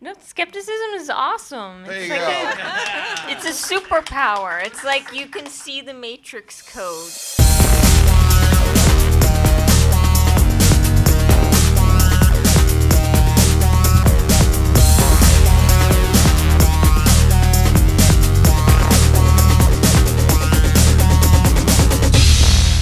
No, skepticism is awesome. There it's you like go. A, it's a superpower. It's like you can see the matrix code.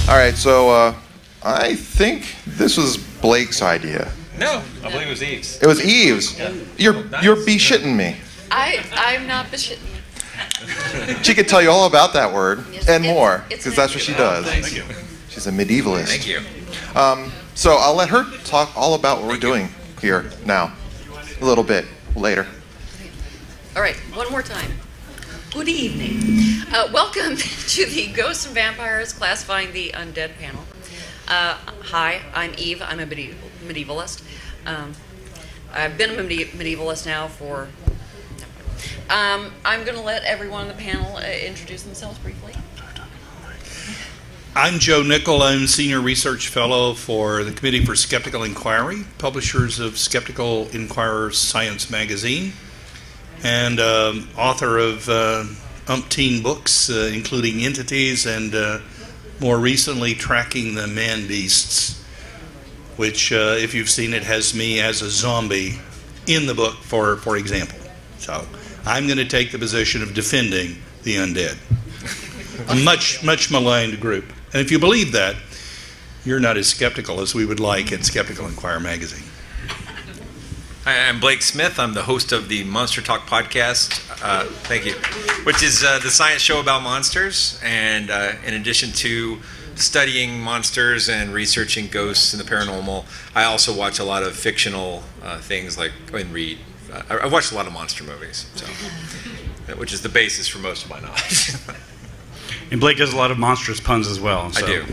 All right, so uh, I think this was Blake's idea. No, I believe it was Eve's. It was Eve's. You're you're be shitting me. I, I'm not beshit. She could tell you all about that word Yes, and it's- more because that's what she does. Thank you. She's a medievalist. Thank you. Um, so I'll let her talk all about what we're doing here now, a little bit later. All right, one more time. Good evening. Uh, welcome to the Ghosts and Vampires Classifying the Undead panel. Uh, hi, I'm Eve. I'm a medieval, medievalist. Um, I've been a medi- medievalist now for. Um, I'm going to let everyone on the panel uh, introduce themselves briefly. I'm Joe Nickell. I'm Senior Research Fellow for the Committee for Skeptical Inquiry, publishers of Skeptical Inquirer Science Magazine, and um, author of uh, umpteen books, uh, including Entities and uh, more recently Tracking the Man Beasts, which, uh, if you've seen it, has me as a zombie in the book, for, for example. So I'm going to take the position of defending the undead a much, much maligned group. And if you believe that, you're not as skeptical as we would like at Skeptical Inquirer magazine. Hi, I'm Blake Smith. I'm the host of the Monster Talk podcast. Uh, thank you. Which is uh, the science show about monsters. And uh, in addition to studying monsters and researching ghosts and the paranormal, I also watch a lot of fictional uh, things like and read. Uh, I've watched a lot of monster movies, so which is the basis for most of my knowledge. And Blake does a lot of monstrous puns as well. I do.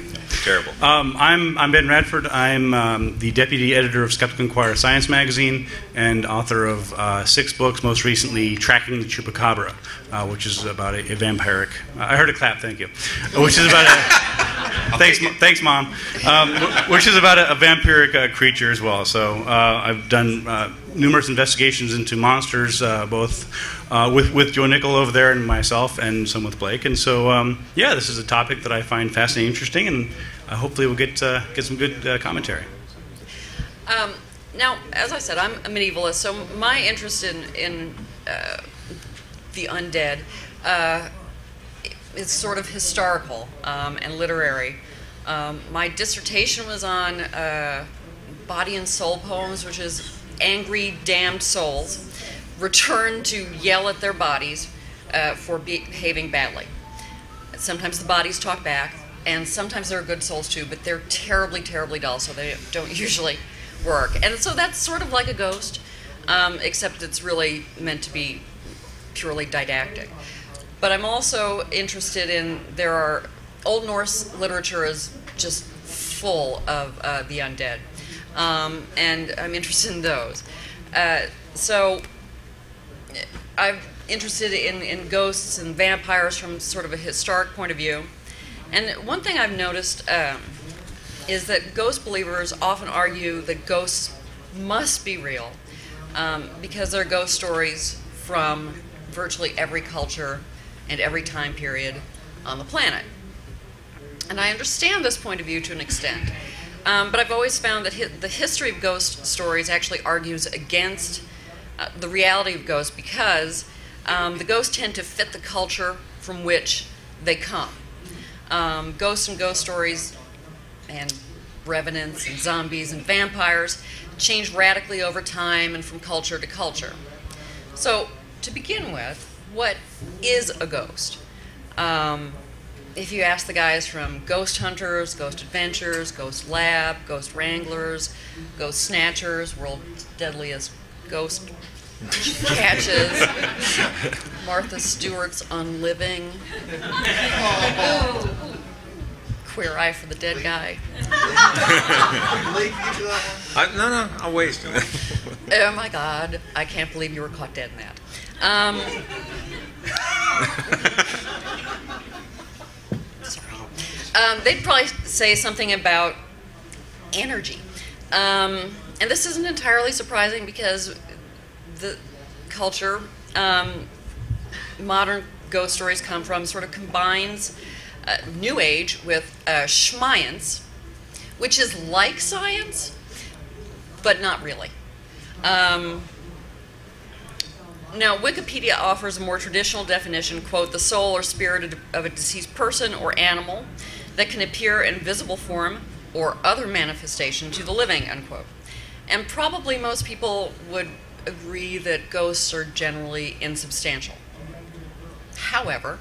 Terrible. Um, I'm, I'm Ben Radford. I'm um, the deputy editor of Skeptical Inquirer Science Magazine and author of uh, six books, most recently Tracking the Chupacabra, uh, which is about a, a vampiric. I heard a clap, thank you. Uh, Which is about a. thanks, thanks, Mom. Um, which is about a, a vampiric uh, creature as well. So uh, I've done uh, numerous investigations into monsters, uh, both uh, with, with Joe Nickell over there and myself, and some with Blake. And so, um, yeah, this is a topic that I find fascinating, interesting, and uh, hopefully we'll get get some good commentary. Um, now, as I said, I'm a medievalist, so my interest in, in the undead is sort of historical um, and literary. Um, my dissertation was on uh, body and soul poems, which is angry, damned souls return to yell at their bodies uh, for behaving badly. Sometimes the bodies talk back, and sometimes they're good souls too, but they're terribly, terribly dull, so they don't usually work. And so that's sort of like a ghost, um, except it's really meant to be purely didactic. But I'm also interested in there are Old Norse literature is just full of uh, the undead, um, and I'm interested in those. Uh, so I'm interested in, in ghosts and vampires from sort of a historic point of view. And one thing I've noticed um, is that ghost believers often argue that ghosts must be real um, because they're ghost stories from virtually every culture and every time period on the planet. And I understand this point of view to an extent. Um, but I've always found that hi- the history of ghost stories actually argues against uh, the reality of ghosts because um, the ghosts tend to fit the culture from which they come. Um, ghosts and ghost stories and revenants and zombies and vampires change radically over time and from culture to culture. So, to begin with, what is a ghost? If you ask the guys from Ghost Hunters, Ghost Adventures, Ghost Lab, Ghost Wranglers, Ghost Snatchers, World's Deadliest Ghost Catches, Martha Stewart's Unliving, Queer Eye for the Dead Guy. I, no, no, I'll wait. Oh my God, I can't believe you were caught dead in that. Um. Um, they'd probably say something about energy. Um, and this isn't entirely surprising because the culture um, modern ghost stories come from sort of combines uh, New Age with uh, which is like science, but not really. Um, now, Wikipedia offers a more traditional definition, quote, the soul or spirit of a deceased person or animal that can appear in visible form or other manifestation to the living, unquote. And probably most people would agree that ghosts are generally insubstantial. However,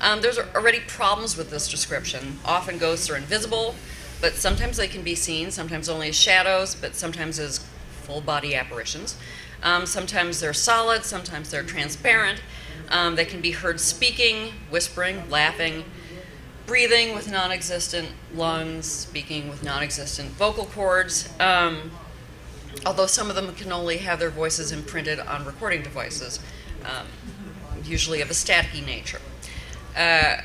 um, there's already problems with this description. Often ghosts are invisible, but sometimes they can be seen, sometimes only as shadows, but sometimes as full body apparitions. Um, sometimes they're solid, sometimes they're transparent. Um, they can be heard speaking, whispering, laughing, breathing with non existent lungs, speaking with non existent vocal cords. Um, although some of them can only have their voices imprinted on recording devices, um, usually of a staticky nature. Uh,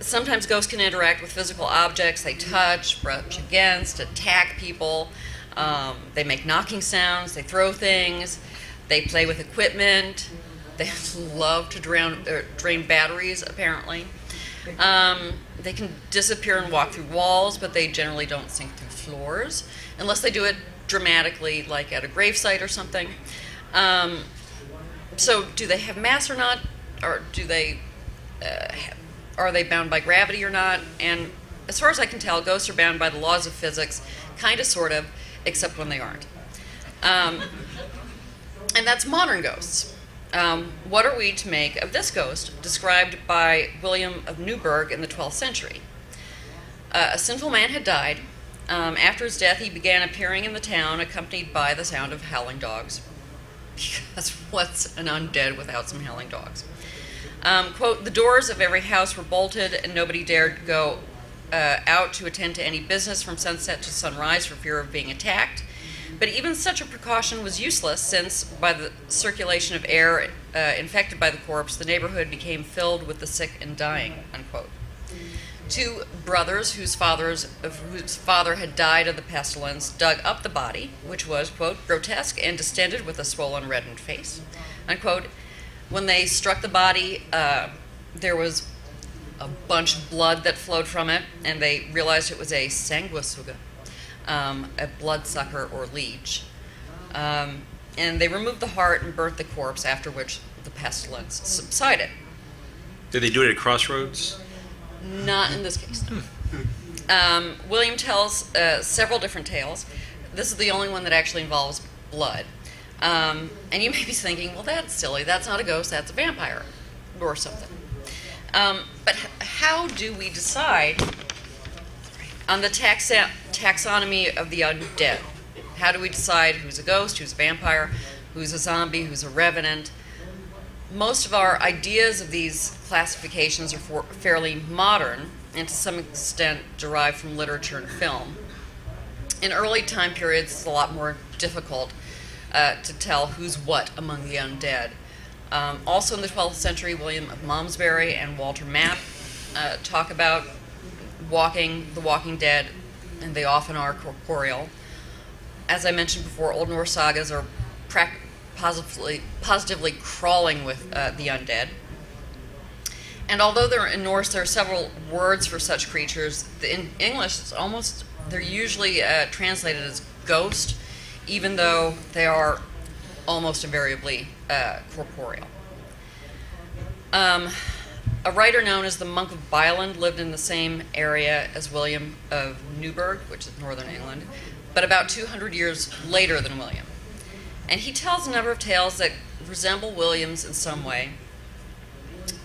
sometimes ghosts can interact with physical objects they touch, brush against, attack people. Um, they make knocking sounds, they throw things, they play with equipment, they love to drown, uh, drain batteries, apparently. Um, they can disappear and walk through walls, but they generally don't sink through floors, unless they do it dramatically, like at a gravesite or something. Um, so, do they have mass or not? Or do they uh, are they bound by gravity or not? And as far as I can tell, ghosts are bound by the laws of physics, kind of, sort of, except when they aren't. Um, and that's modern ghosts. Um, what are we to make of this ghost described by William of Newburgh in the 12th century? Uh, a sinful man had died. Um, after his death, he began appearing in the town accompanied by the sound of howling dogs. Because what's an undead without some howling dogs? Um, quote, the doors of every house were bolted and nobody dared go uh, out to attend to any business from sunset to sunrise for fear of being attacked. But even such a precaution was useless since, by the circulation of air uh, infected by the corpse, the neighborhood became filled with the sick and dying. Unquote. Two brothers, whose fathers whose father had died of the pestilence, dug up the body, which was quote grotesque and distended with a swollen, reddened face. Unquote. When they struck the body, uh, there was a bunch of blood that flowed from it, and they realized it was a sanguisuga, um, a bloodsucker or leech. Um, and they removed the heart and burnt the corpse, after which the pestilence subsided. Did they do it at Crossroads? Not in this case. Um, William tells uh, several different tales. This is the only one that actually involves blood. Um, and you may be thinking, well, that's silly. That's not a ghost, that's a vampire or something. Um, but how do we decide on the taxa- taxonomy of the undead? How do we decide who's a ghost, who's a vampire, who's a zombie, who's a revenant? Most of our ideas of these classifications are for, fairly modern and to some extent derived from literature and film. In early time periods, it's a lot more difficult uh, to tell who's what among the undead. Um, also in the 12th century, William of Malmesbury and Walter Map uh, talk about walking, the walking dead, and they often are corporeal. As I mentioned before, Old Norse sagas are positively, positively crawling with uh, the undead. And although there in Norse there are several words for such creatures, in English it's almost they're usually uh, translated as ghost, even though they are almost invariably uh, corporeal. Um, a writer known as the Monk of Byland lived in the same area as William of Newburgh, which is northern England, but about 200 years later than William. And he tells a number of tales that resemble William's in some way.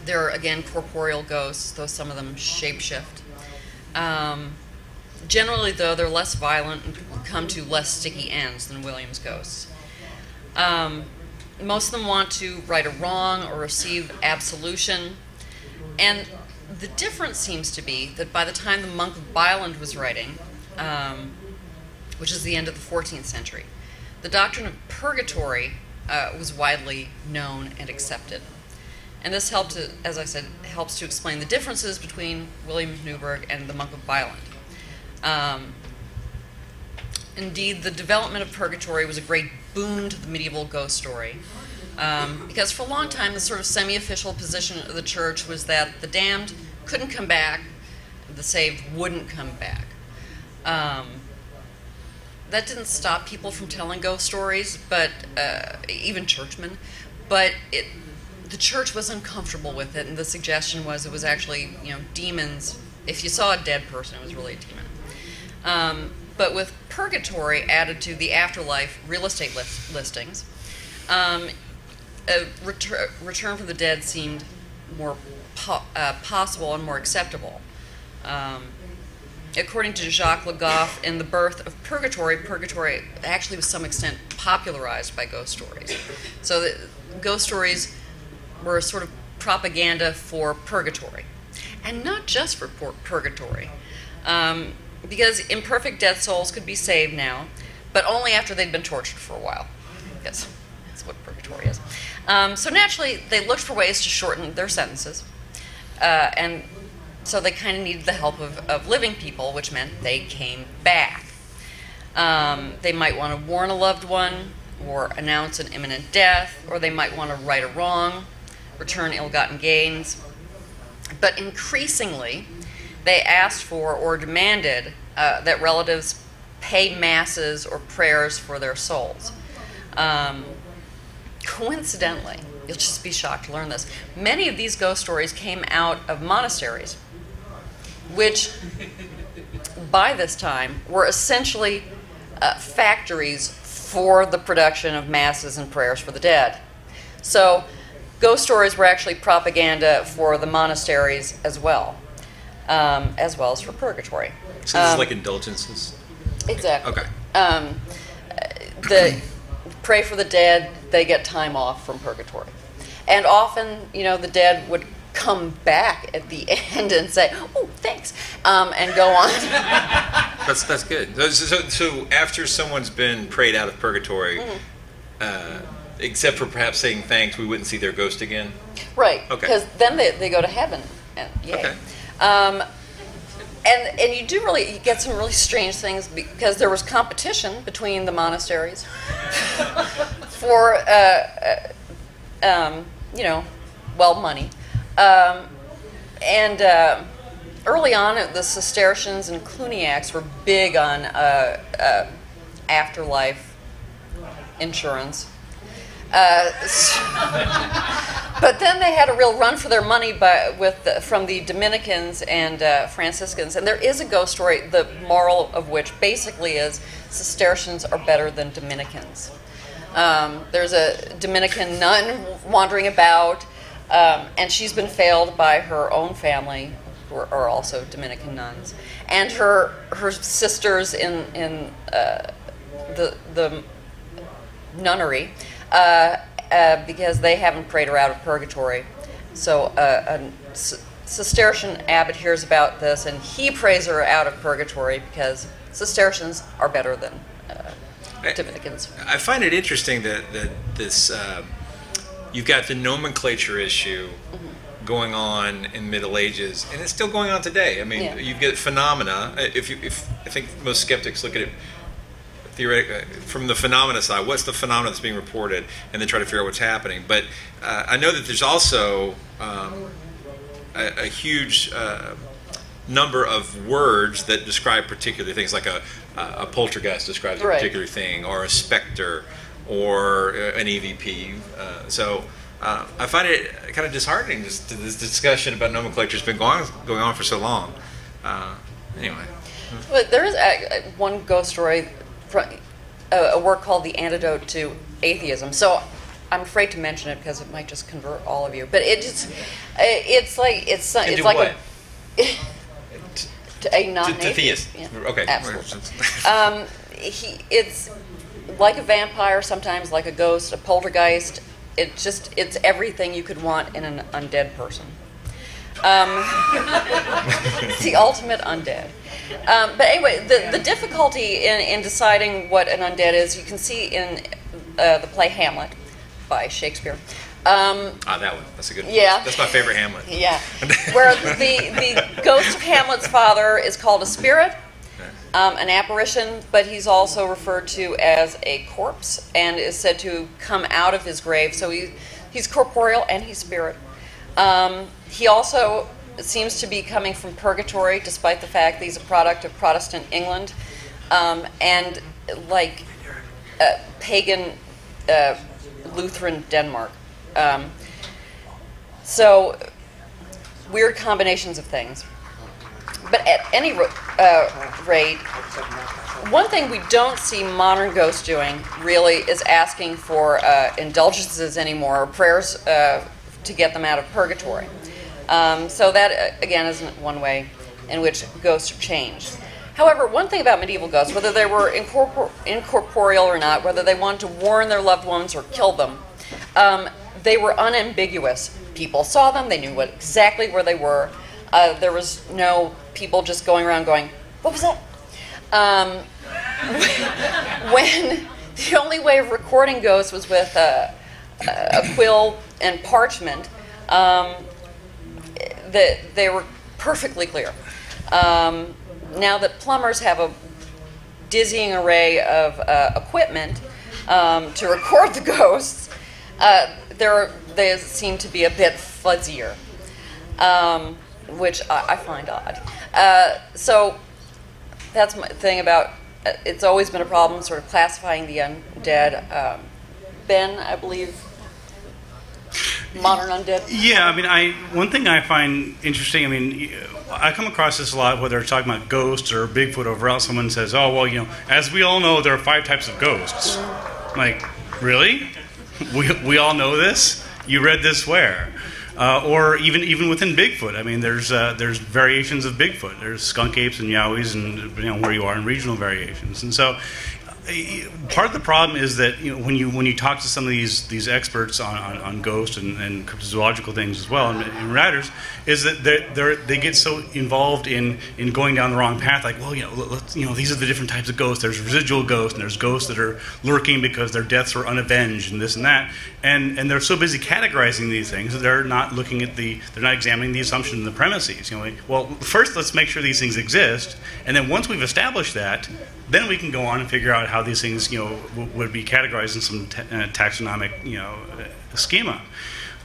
They're, again, corporeal ghosts, though some of them shapeshift. Um, generally, though, they're less violent and come to less sticky ends than William's ghosts. Um, most of them want to right a wrong or receive absolution. And the difference seems to be that by the time the monk of Byland was writing, um, which is the end of the 14th century, the doctrine of purgatory uh, was widely known and accepted. And this helped, to, as I said, helps to explain the differences between William of Newburgh and the monk of Byland. Um, indeed, the development of purgatory was a great boon to the medieval ghost story. Um, because for a long time, the sort of semi official position of the church was that the damned couldn't come back, the saved wouldn't come back. Um, that didn't stop people from telling ghost stories, but uh, even churchmen. But it, the church was uncomfortable with it, and the suggestion was it was actually, you know, demons. If you saw a dead person, it was really a demon. Um, but with purgatory added to the afterlife real estate list, listings, um, a retur- return from the dead seemed more po- uh, possible and more acceptable. Um, according to Jacques Le Goff, in The Birth of Purgatory, purgatory actually was to some extent popularized by ghost stories. So the ghost stories were a sort of propaganda for purgatory. And not just for pur- purgatory. Um, because imperfect dead souls could be saved now, but only after they'd been tortured for a while. Because that's what purgatory is. Um, so naturally, they looked for ways to shorten their sentences. Uh, and so they kind of needed the help of, of living people, which meant they came back. Um, they might want to warn a loved one, or announce an imminent death, or they might want to right a wrong, return ill gotten gains. But increasingly, they asked for or demanded uh, that relatives pay masses or prayers for their souls. Um, coincidentally, you'll just be shocked to learn this, many of these ghost stories came out of monasteries, which by this time were essentially uh, factories for the production of masses and prayers for the dead. So, ghost stories were actually propaganda for the monasteries as well, um, as well as for purgatory. So this is Um, like indulgences. Exactly. Okay. Um, the pray for the dead, they get time off from purgatory, and often, you know, the dead would come back at the end and say, "Oh, thanks," um, and go on. That's that's good. So, so, so after someone's been prayed out of purgatory, Mm-hmm. uh, except for perhaps saying thanks, we wouldn't see their ghost again. right. Okay. Because then they, they go to heaven, and yay. Okay. Um, and and you do really you get some really strange things because there was competition between the monasteries for uh, uh, um, you know well money um, and uh, early on the Cistercians and Cluniacs were big on uh, uh, afterlife insurance. Uh, but then they had a real run for their money by, with the, from the Dominicans and Franciscans. And there is a ghost story, the moral of which basically is Cistercians are better than Dominicans. Um, there's a Dominican nun wandering about, um, and she's been failed by her own family, who are, are also Dominican nuns, and her her sisters in in uh, the the nunnery uh, uh, because they haven't prayed her out of purgatory. So uh, a Cistercian abbot hears about this and he prays her out of purgatory because Cistercians are better than uh, Dominicans. I find it interesting that that this uh, you've got the nomenclature issue Mm-hmm. going on in Middle Ages, and it's still going on today. I mean, Yeah. you get phenomena. uh, If you, if I think most skeptics look at it theoretically from the phenomena side, what's the phenomena that's being reported, and then try to figure out what's happening. But uh, I know that there's also um, a, a huge uh, number of words that describe particular things, like a, a poltergeist describes a Right. particular thing, or a specter, or uh, an EVP. Uh, so uh, I find it kind of disheartening. Just to this discussion about nomenclature has been going going on for so long. Uh, anyway, But there is a, a- one ghost story, from, a, a work called The Antidote to Atheism. So I'm afraid to mention it because it might just convert all of you. But it just, it's like it's it's like what? a. to a non to, to theist. Okay. Absolutely. Um, he, it's like a vampire, sometimes like a ghost, a poltergeist. It just, it's everything you could want in an undead person. Um, it's the ultimate undead. Um, but anyway, the, the difficulty in, in deciding what an undead is, you can see in uh, the play Hamlet by Shakespeare. Um, Ah, that one. That's a good one. Yeah. That's my favorite Hamlet. yeah, where the, the ghost of Hamlet's father is called a spirit, um, an apparition, but he's also referred to as a corpse and is said to come out of his grave. So he, he's corporeal and he's spirit. Um, he also seems to be coming from purgatory, despite the fact that he's a product of Protestant England um, and like uh, pagan uh, Lutheran Denmark. Um, so weird combinations of things. But at any uh, rate, one thing we don't see modern ghosts doing really is asking for uh, indulgences anymore, or prayers uh, to get them out of purgatory. Um, so that uh, again isn't one way in which ghosts have changed. However, one thing about medieval ghosts, whether they were incorpor- incorporeal or not, whether they wanted to warn their loved ones or kill them, um, they were unambiguous. People saw them; they knew what, exactly where they were. Uh, there was no people just going around going, "What was that?" Um, when the only way of recording ghosts was with a, a quill and parchment, um, that they were perfectly clear. Um, now that plumbers have a dizzying array of uh, equipment um, to record the ghosts, uh, they seem to be a bit fuzzier, um, which I, I, find odd. Uh, so that's my thing about uh, it's always been a problem sort of classifying the undead. Um, ben, I believe, modern undead. Yeah, I mean, I one thing I find interesting. I mean, I come across this a lot, whether it's talking about ghosts or Bigfoot, or else someone says, "Oh, well, you know, as we all know, there are five types of ghosts." like, really? We we all know this? You read this where? Uh, or even even within Bigfoot. I mean, there's uh, there's variations of Bigfoot. There's skunk apes and yowies, and where you are, and regional variations. And so, part of the problem is that you know, when you when you talk to some of these these experts on, on, on ghosts and, and, cryptozoological things as well and, and writers is that they they they get so involved in in going down the wrong path like well you know you know these are the different types of ghosts. There's residual ghosts and there's ghosts that are lurking because their deaths were unavenged and this and that. And and they're so busy categorizing these things that they're not looking at the they're not examining the assumption and the premises you know like, well first let's make sure these things exist. And then once we've established that then we can go on and figure out how these things, you know, would be categorized in some uh, taxonomic, you know, uh, schema.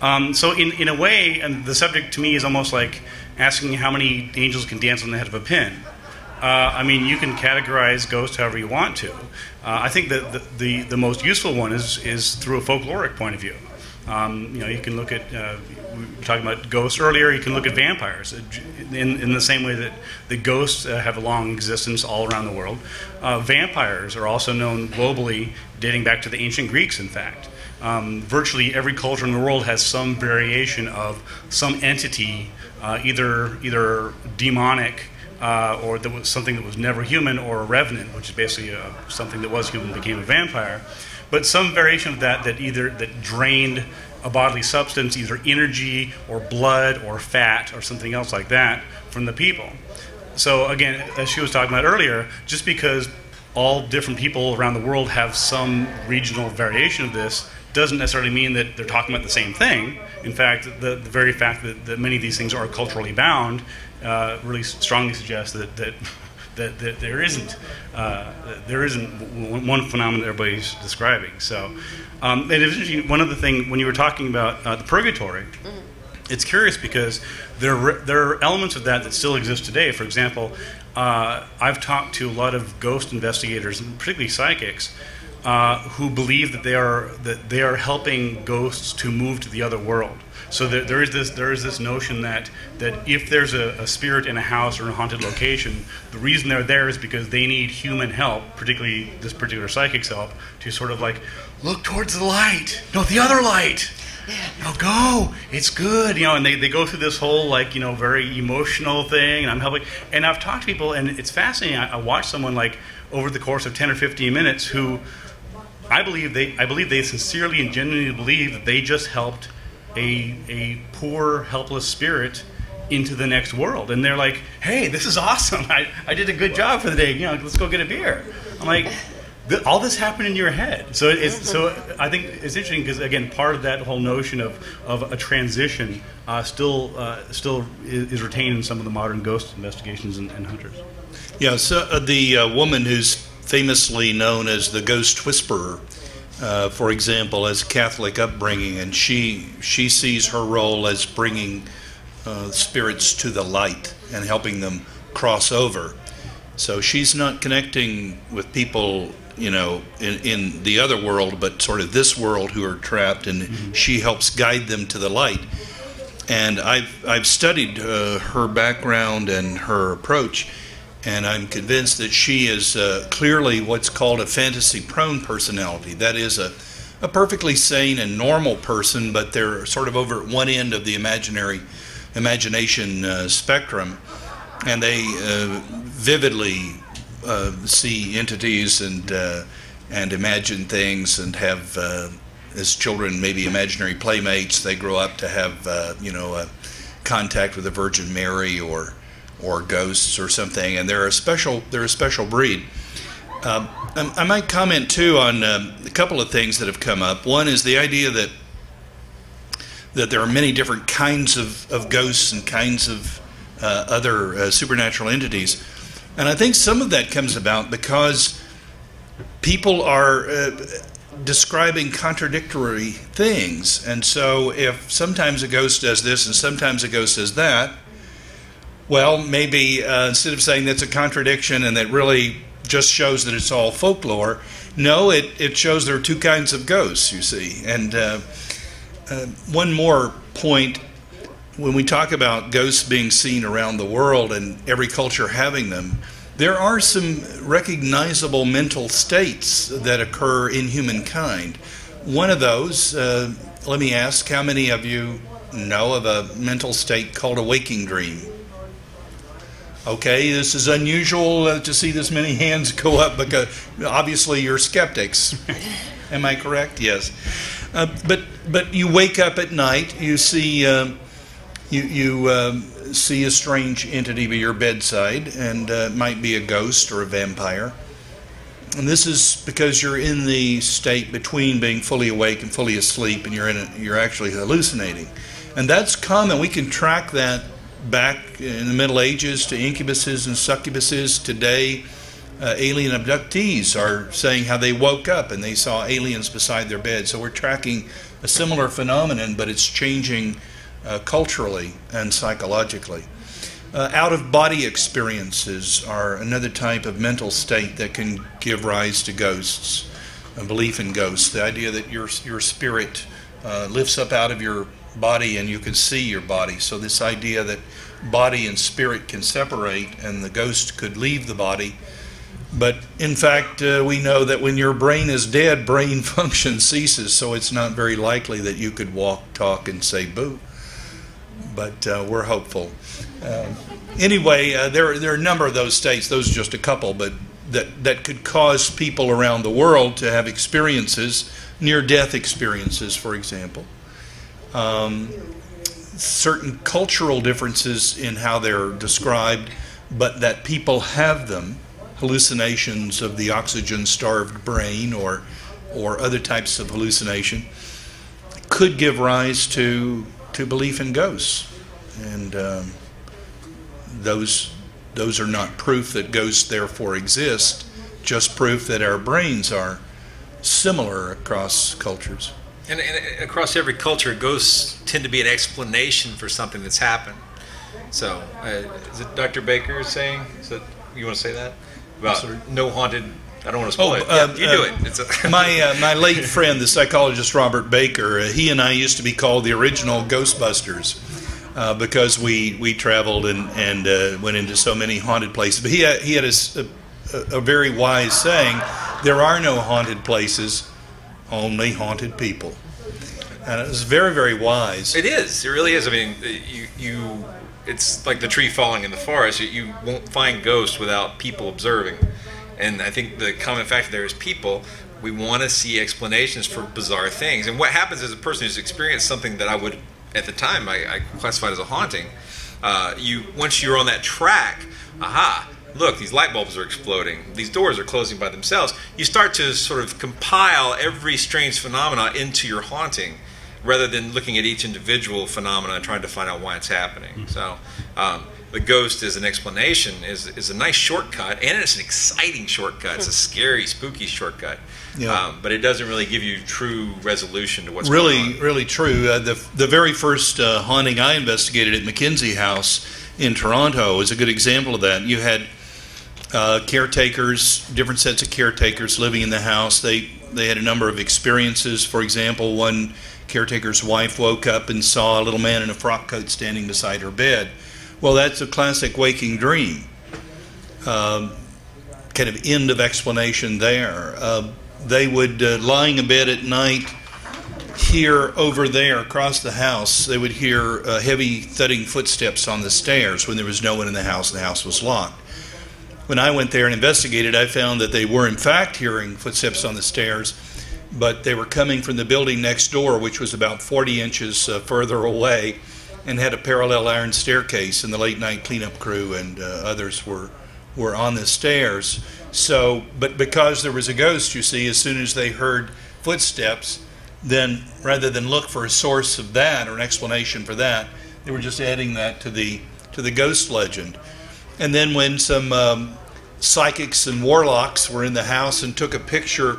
Um, so in, in a way, and the subject to me is almost like asking how many angels can dance on the head of a pin. Uh, I mean, you can categorize ghosts however you want to. Uh, I think that the, the, the, most useful one is, is through a folkloric point of view. Um, you know, you can look at, uh, we were talking about ghosts earlier, you can look at vampires in, in the same way that the ghosts uh, have a long existence all around the world. Uh, vampires are also known globally, dating back to the ancient Greeks, in fact. Um, virtually every culture in the world has some variation of some entity, uh, either, either demonic uh, or that was something that was never human, or a revenant, which is basically uh, something that was human became a vampire but some variation of that that either that drained a bodily substance, either energy or blood or fat or something else like that, from the people. So again, as she was talking about earlier, just because all different people around the world have some regional variation of this doesn't necessarily mean that they're talking about the same thing. In fact, the, the very fact that, that, many of these things are culturally bound uh, really strongly suggests that, that that, that there isn't uh, there isn't one phenomenon that everybody's describing. So, um, and one other thing when you were talking about uh, the purgatory, mm-hmm. it's curious because there there are elements of that that still exist today. For example, uh, I've talked to a lot of ghost investigators, and particularly psychics. Uh, who believe that they are that they are helping ghosts to move to the other world. So there, there is this there is this notion that that if there's a, a, spirit in a house or in a haunted location, the reason they're there is because they need human help, particularly this particular psychic's help, to sort of like look towards the light, no, the other light. Yeah. No, go. It's good, you know. And they, they go through this whole like you know very emotional thing, and I'm helping. And I've talked to people, and it's fascinating. I, I watched someone like over the course of ten or fifteen minutes who I believe they I believe they sincerely and genuinely believe that they just helped a, a poor, helpless spirit into the next world. And they're like, hey, this is awesome. I, I did a good job for the day. You know, let's go get a beer. I'm like, th- all this happened in your head. So it's so I think it's interesting because again, part of that whole notion of of a transition uh, still uh, still is, is retained in some of the modern ghost investigations and, and hunters. Yeah, so uh, the uh, woman who's famously known as the ghost whisperer, uh, for example, as Catholic upbringing, and she she sees her role as bringing uh, spirits to the light and helping them cross over. So she's not connecting with people, you know, in, in the other world, but sort of this world who are trapped, and she helps guide them to the light. And I've I've studied uh, her background and her approach, and I'm convinced that she is uh, clearly what's called a fantasy prone personality. That is a, a perfectly sane and normal person, but they're sort of over at one end of the imaginary imagination uh, spectrum, and they uh, vividly see entities and uh, and imagine things and have. Uh, as children, maybe imaginary playmates, they grow up to have, uh, you know, contact with the Virgin Mary or or ghosts or something, and they're a special they're a special breed. Um, I, I might comment too on um, a couple of things that have come up. One is the idea that that there are many different kinds of, of ghosts and kinds of uh, other uh, supernatural entities, and I think some of that comes about because people are. Uh, describing contradictory things. And so, if sometimes a ghost does this and sometimes a ghost does that, well, maybe uh, instead of saying that's a contradiction and that really just shows that it's all folklore, no, it, it shows there are two kinds of ghosts, you see. And uh, uh, one more point when we talk about ghosts being seen around the world and every culture having them, there are some recognizable mental states that occur in humankind. One of those, uh, let me ask, how many of you know of a mental state called a waking dream? Okay, this is unusual uh, to see this many hands go up because obviously you're skeptics. Am I correct? Yes. Uh, but but you wake up at night, you see um, you you um, see a strange entity by your bedside, and uh, it might be a ghost or a vampire. And this is because you're in the state between being fully awake and fully asleep, and you're in a, you're actually hallucinating, and that's common. We can track that back in the Middle Ages to incubuses and succubuses. Today, uh, alien abductees are saying how they woke up and they saw aliens beside their bed. So we're tracking a similar phenomenon, but it's changing uh, culturally and psychologically. Uh, out of body experiences are another type of mental state that can give rise to ghosts, a belief in ghosts. The idea that your, your spirit uh, lifts up out of your body and you can see your body. So, this idea that body and spirit can separate and the ghost could leave the body. But in fact, uh, we know that when your brain is dead, brain function ceases, so it's not very likely that you could walk, talk, and say boo. But uh, we're hopeful. Uh, anyway, uh, there, there are a number of those states, those are just a couple, but that, that could cause people around the world to have experiences, near death experiences, for example um, certain cultural differences in how they're described, but that people have them hallucinations of the oxygen starved brain or, or other types of hallucination could give rise to, to belief in ghosts. And um, those, those are not proof that ghosts therefore exist, just proof that our brains are similar across cultures. And, and, across every culture, ghosts tend to be an explanation for something that's happened. So, uh, is it Dr. Baker saying? Is that, you want to say that about no haunted? I don't want to spoil oh, it. Uh, yeah, you do it. A, my uh, my late friend, the psychologist Robert Baker, uh, he and I used to be called the original Ghostbusters. Uh, because we, we traveled and, and uh, went into so many haunted places. But he had, he had a, a, a very wise saying there are no haunted places, only haunted people. And it was very, very wise. It is. It really is. I mean, you, you it's like the tree falling in the forest. You, you won't find ghosts without people observing. And I think the common factor there is people. We want to see explanations for bizarre things. And what happens is a person who's experienced something that I would, at the time, I, I classified as a haunting. Uh, you once you're on that track, aha, look, these light bulbs are exploding, these doors are closing by themselves. You start to sort of compile every strange phenomena into your haunting rather than looking at each individual phenomena and trying to find out why it's happening. Mm-hmm. So, um, the ghost as an explanation is, is a nice shortcut, and it's an exciting shortcut. It's a scary, spooky shortcut. Yeah. Um, but it doesn't really give you true resolution to what's really, really true. Uh, the the very first uh, haunting I investigated at Mackenzie House in Toronto is a good example of that. You had uh, caretakers, different sets of caretakers living in the house. They they had a number of experiences. For example, one caretaker's wife woke up and saw a little man in a frock coat standing beside her bed. Well, that's a classic waking dream. Um, kind of end of explanation there. Uh, they would, uh, lying in bed at night, hear over there across the house, they would hear uh, heavy thudding footsteps on the stairs when there was no one in the house and the house was locked. When I went there and investigated, I found that they were in fact hearing footsteps on the stairs, but they were coming from the building next door, which was about 40 inches uh, further away, and had a parallel iron staircase. And the late night cleanup crew and uh, others were were on the stairs. So, but because there was a ghost, you see, as soon as they heard footsteps, then rather than look for a source of that or an explanation for that, they were just adding that to the to the ghost legend. And then when some um, psychics and warlocks were in the house and took a picture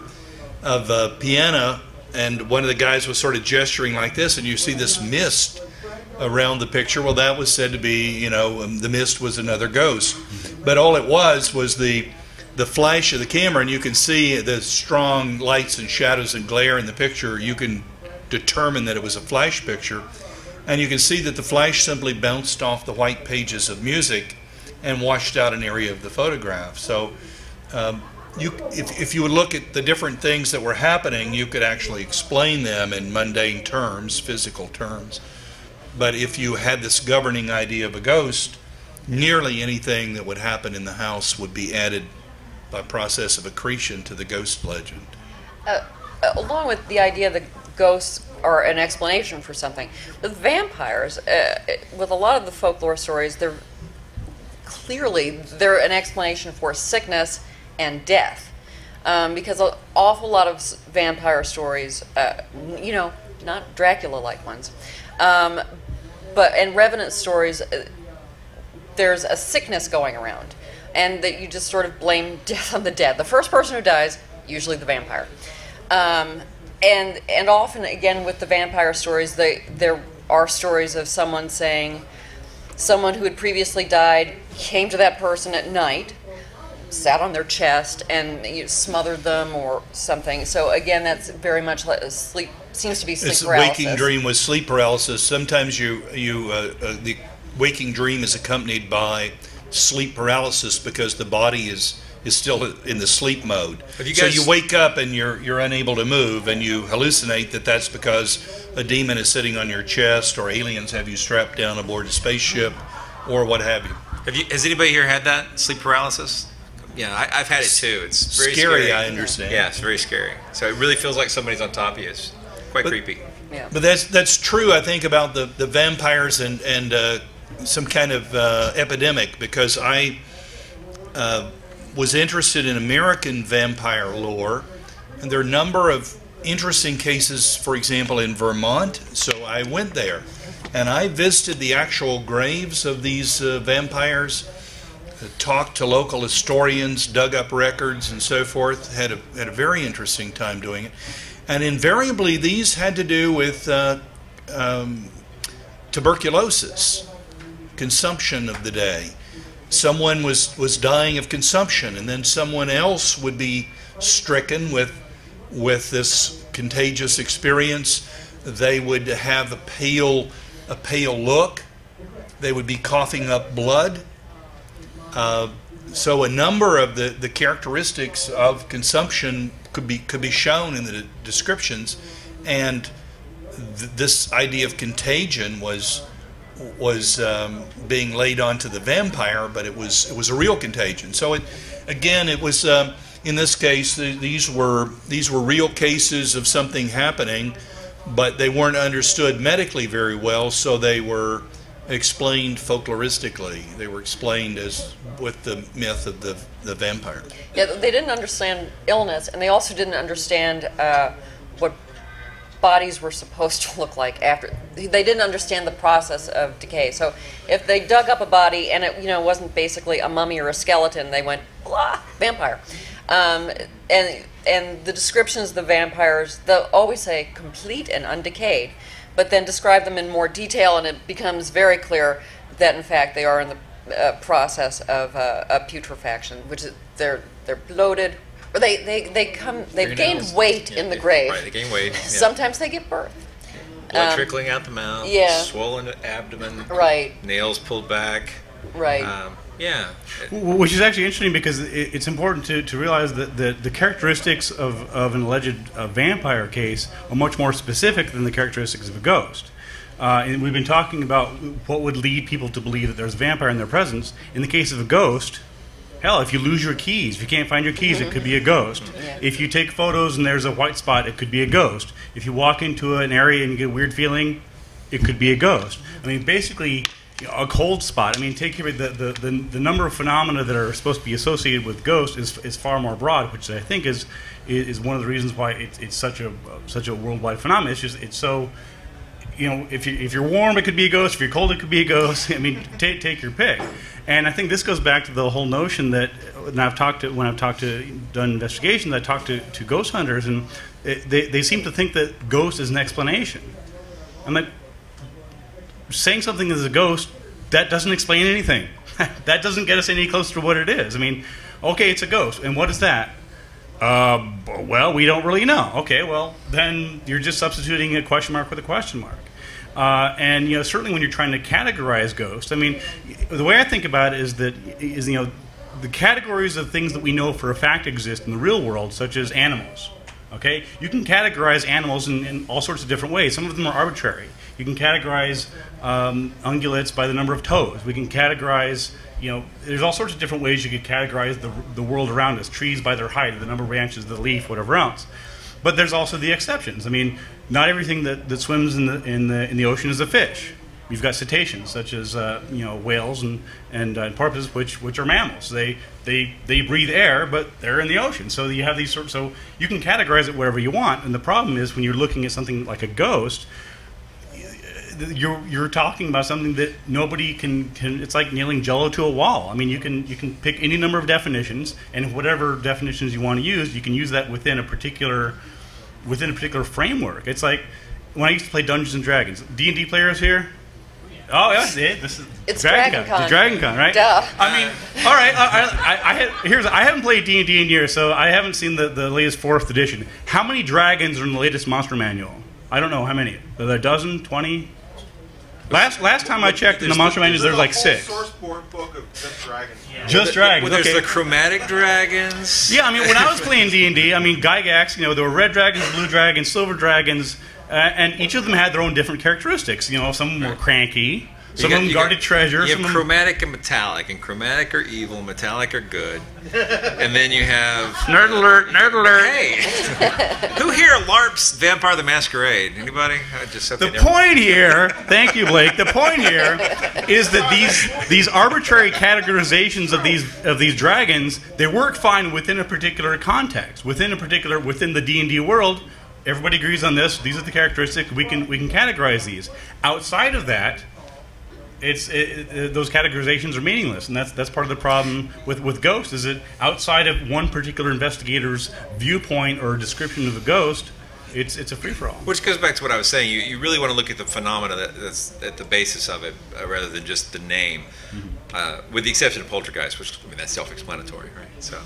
of a piano, and one of the guys was sort of gesturing like this, and you see this mist around the picture. Well, that was said to be, you know, um, the mist was another ghost. But all it was was the the flash of the camera, and you can see the strong lights and shadows and glare in the picture. You can determine that it was a flash picture, and you can see that the flash simply bounced off the white pages of music and washed out an area of the photograph. So. Um, you, if, if you would look at the different things that were happening, you could actually explain them in mundane terms, physical terms. But if you had this governing idea of a ghost, nearly anything that would happen in the house would be added by process of accretion to the ghost legend. Uh, uh along with the idea that ghosts are an explanation for something, with vampires, uh, with a lot of the folklore stories, they're clearly they're an explanation for sickness and death. Um, because an awful lot of vampire stories, uh, you know, not Dracula like ones, um, but in revenant stories, uh, there's a sickness going around, and that you just sort of blame death on the dead. The first person who dies, usually the vampire, um, and and often again with the vampire stories, they there are stories of someone saying, someone who had previously died came to that person at night sat on their chest and you smothered them or something. So again, that's very much like sleep. Seems to be sleep it's paralysis. waking dream with sleep paralysis. Sometimes you you uh, uh, the waking dream is accompanied by sleep paralysis because the body is is still in the sleep mode. You so you wake up and you're you're unable to move, and you hallucinate that that's because a demon is sitting on your chest, or aliens have you strapped down aboard a spaceship, or what have you. Have you has anybody here had that sleep paralysis? Yeah, I, have had it too. It's very scary, scary. I understand. Yeah, it's very scary. So it really feels like somebody's on top of you. It's quite but, creepy. Yeah. But that's that's true. I think about the the vampires and and uh, some kind of uh, epidemic because I uh, was interested in American vampire lore, and there are a number of interesting cases. For example, in Vermont. So I went there, and I visited the actual graves of these uh, vampires talked to local historians, dug up records, and so forth. Had a, had a very interesting time doing it. And invariably, these had to do with uh, um, tuberculosis, consumption of the day. Someone was, was dying of consumption, and then someone else would be stricken with, with this contagious experience. They would have a pale, a pale look. They would be coughing up blood uh, so a number of the, the characteristics of consumption could be could be shown in the descriptions, and th- this idea of contagion was was um, being laid onto the vampire, but it was it was a real contagion. So it again it was um, in this case these were these were real cases of something happening, but they weren't understood medically very well, so they were explained folkloristically. They were explained as with the myth of the the vampire. Yeah, they didn't understand illness, and they also didn't understand uh, what bodies were supposed to look like after. They didn't understand the process of decay. So if they dug up a body and it, you know, wasn't basically a mummy or a skeleton, they went blah vampire. Um, and and the descriptions of the vampires, they'll always say complete and undecayed, but then describe them in more detail, and it becomes very clear that in fact they are in the uh, process of, uh, of putrefaction, which is they're they're bloated. Or they, they, they come they've gained weight Yeah, in the grave. Right, they gain weight. yeah. Sometimes they give birth. Blood um, trickling out the mouth. yeah. Swollen abdomen. Right, Nails pulled back. right. Um, yeah. Which is actually interesting because it- it's important to, to realize that the, the characteristics of, of an alleged uh, vampire case are much more specific than the characteristics of a ghost. Uh, and we've been talking about what would lead people to believe that there's a vampire in their presence. In the case of a ghost, hell, if you lose your keys, if you can't find your keys, it could be a ghost. Yeah. If you take photos and there's a white spot, it could be a ghost. If you walk into an area and you get a weird feeling, it could be a ghost. I mean, basically, you know, a cold spot. I mean, take care of the, the, the, the number of phenomena that are supposed to be associated with ghosts is, is far more broad, which I think is is one of the reasons why it's, it's such a such a worldwide phenomenon. It's just it's so you know, if, you, if you're warm, it could be a ghost. If you're cold, it could be a ghost. I mean, take, take your pick. And I think this goes back to the whole notion that when I've talked to when I've talked to done investigations, I talked to, to ghost hunters, and it, they they seem to think that ghost is an explanation. I'm like, saying something is a ghost that doesn't explain anything. that doesn't get us any closer to what it is. I mean, okay, it's a ghost, and what is that? Uh, well, we don't really know. Okay, well, then you're just substituting a question mark with a question mark. Uh, and you know, certainly when you're trying to categorize ghosts, I mean, the way I think about it is that is you know, the categories of things that we know for a fact exist in the real world, such as animals. Okay, you can categorize animals in, in all sorts of different ways. Some of them are arbitrary. You can categorize um, ungulates by the number of toes. We can categorize, you know, there's all sorts of different ways you could categorize the, the world around us. Trees by their height, the number of branches, the leaf, whatever else. But there's also the exceptions. I mean, not everything that, that swims in the, in, the, in the ocean is a fish. You've got cetaceans, such as uh, you know whales and and uh, porpoises, which which are mammals. They they they breathe air, but they're in the ocean. So you have these sort. So you can categorize it wherever you want. And the problem is when you're looking at something like a ghost, you're you're talking about something that nobody can, can it's like nailing jello to a wall i mean you can you can pick any number of definitions and whatever definitions you want to use you can use that within a particular within a particular framework it's like when i used to play dungeons and dragons d&d players here Oh yeah, yeah, this is It's Dragon Dragon Con. Con. Dragon Con, right? Duh. I mean, all right. I, I, I, had, here's I haven't played D and D in years, so I haven't seen the, the latest fourth edition. How many dragons are in the latest monster manual? I don't know how many. Are there a dozen, twenty? Last last time I checked in the monster manual, there's like six. source board book of just dragons. Just dragons. Well, there's okay. the chromatic dragons. Yeah, I mean, when I was playing D and I mean, Gygax, you know, there were red dragons, blue dragons, silver dragons, uh, and each of them had their own different characteristics. You know, some were cranky, some You of got- them guarded got- treasure, You some have chromatic and metallic, and chromatic are evil, metallic are good, and then you have Nerd alert! Nerd alert! Hey, who here LARPs Vampire the Masquerade? Anybody? I just The point here, thank you, Blake. The point here is that these these arbitrary categorizations of these of these dragons they work fine within a particular context, within a particular within the D and D world. Everybody agrees on this. These are the characteristics we can we can categorize these. Outside of that, it's it, it, those categorizations are meaningless, and that's that's part of the problem with with ghosts. Is that outside of one particular investigator's viewpoint or description of a ghost, it's it's a free for all. Which goes back to what I was saying. You, you really want to look at the phenomena that, that's at the basis of it, uh, rather than just the name. Uh, with the exception of poltergeist, which I mean that's self-explanatory, right? So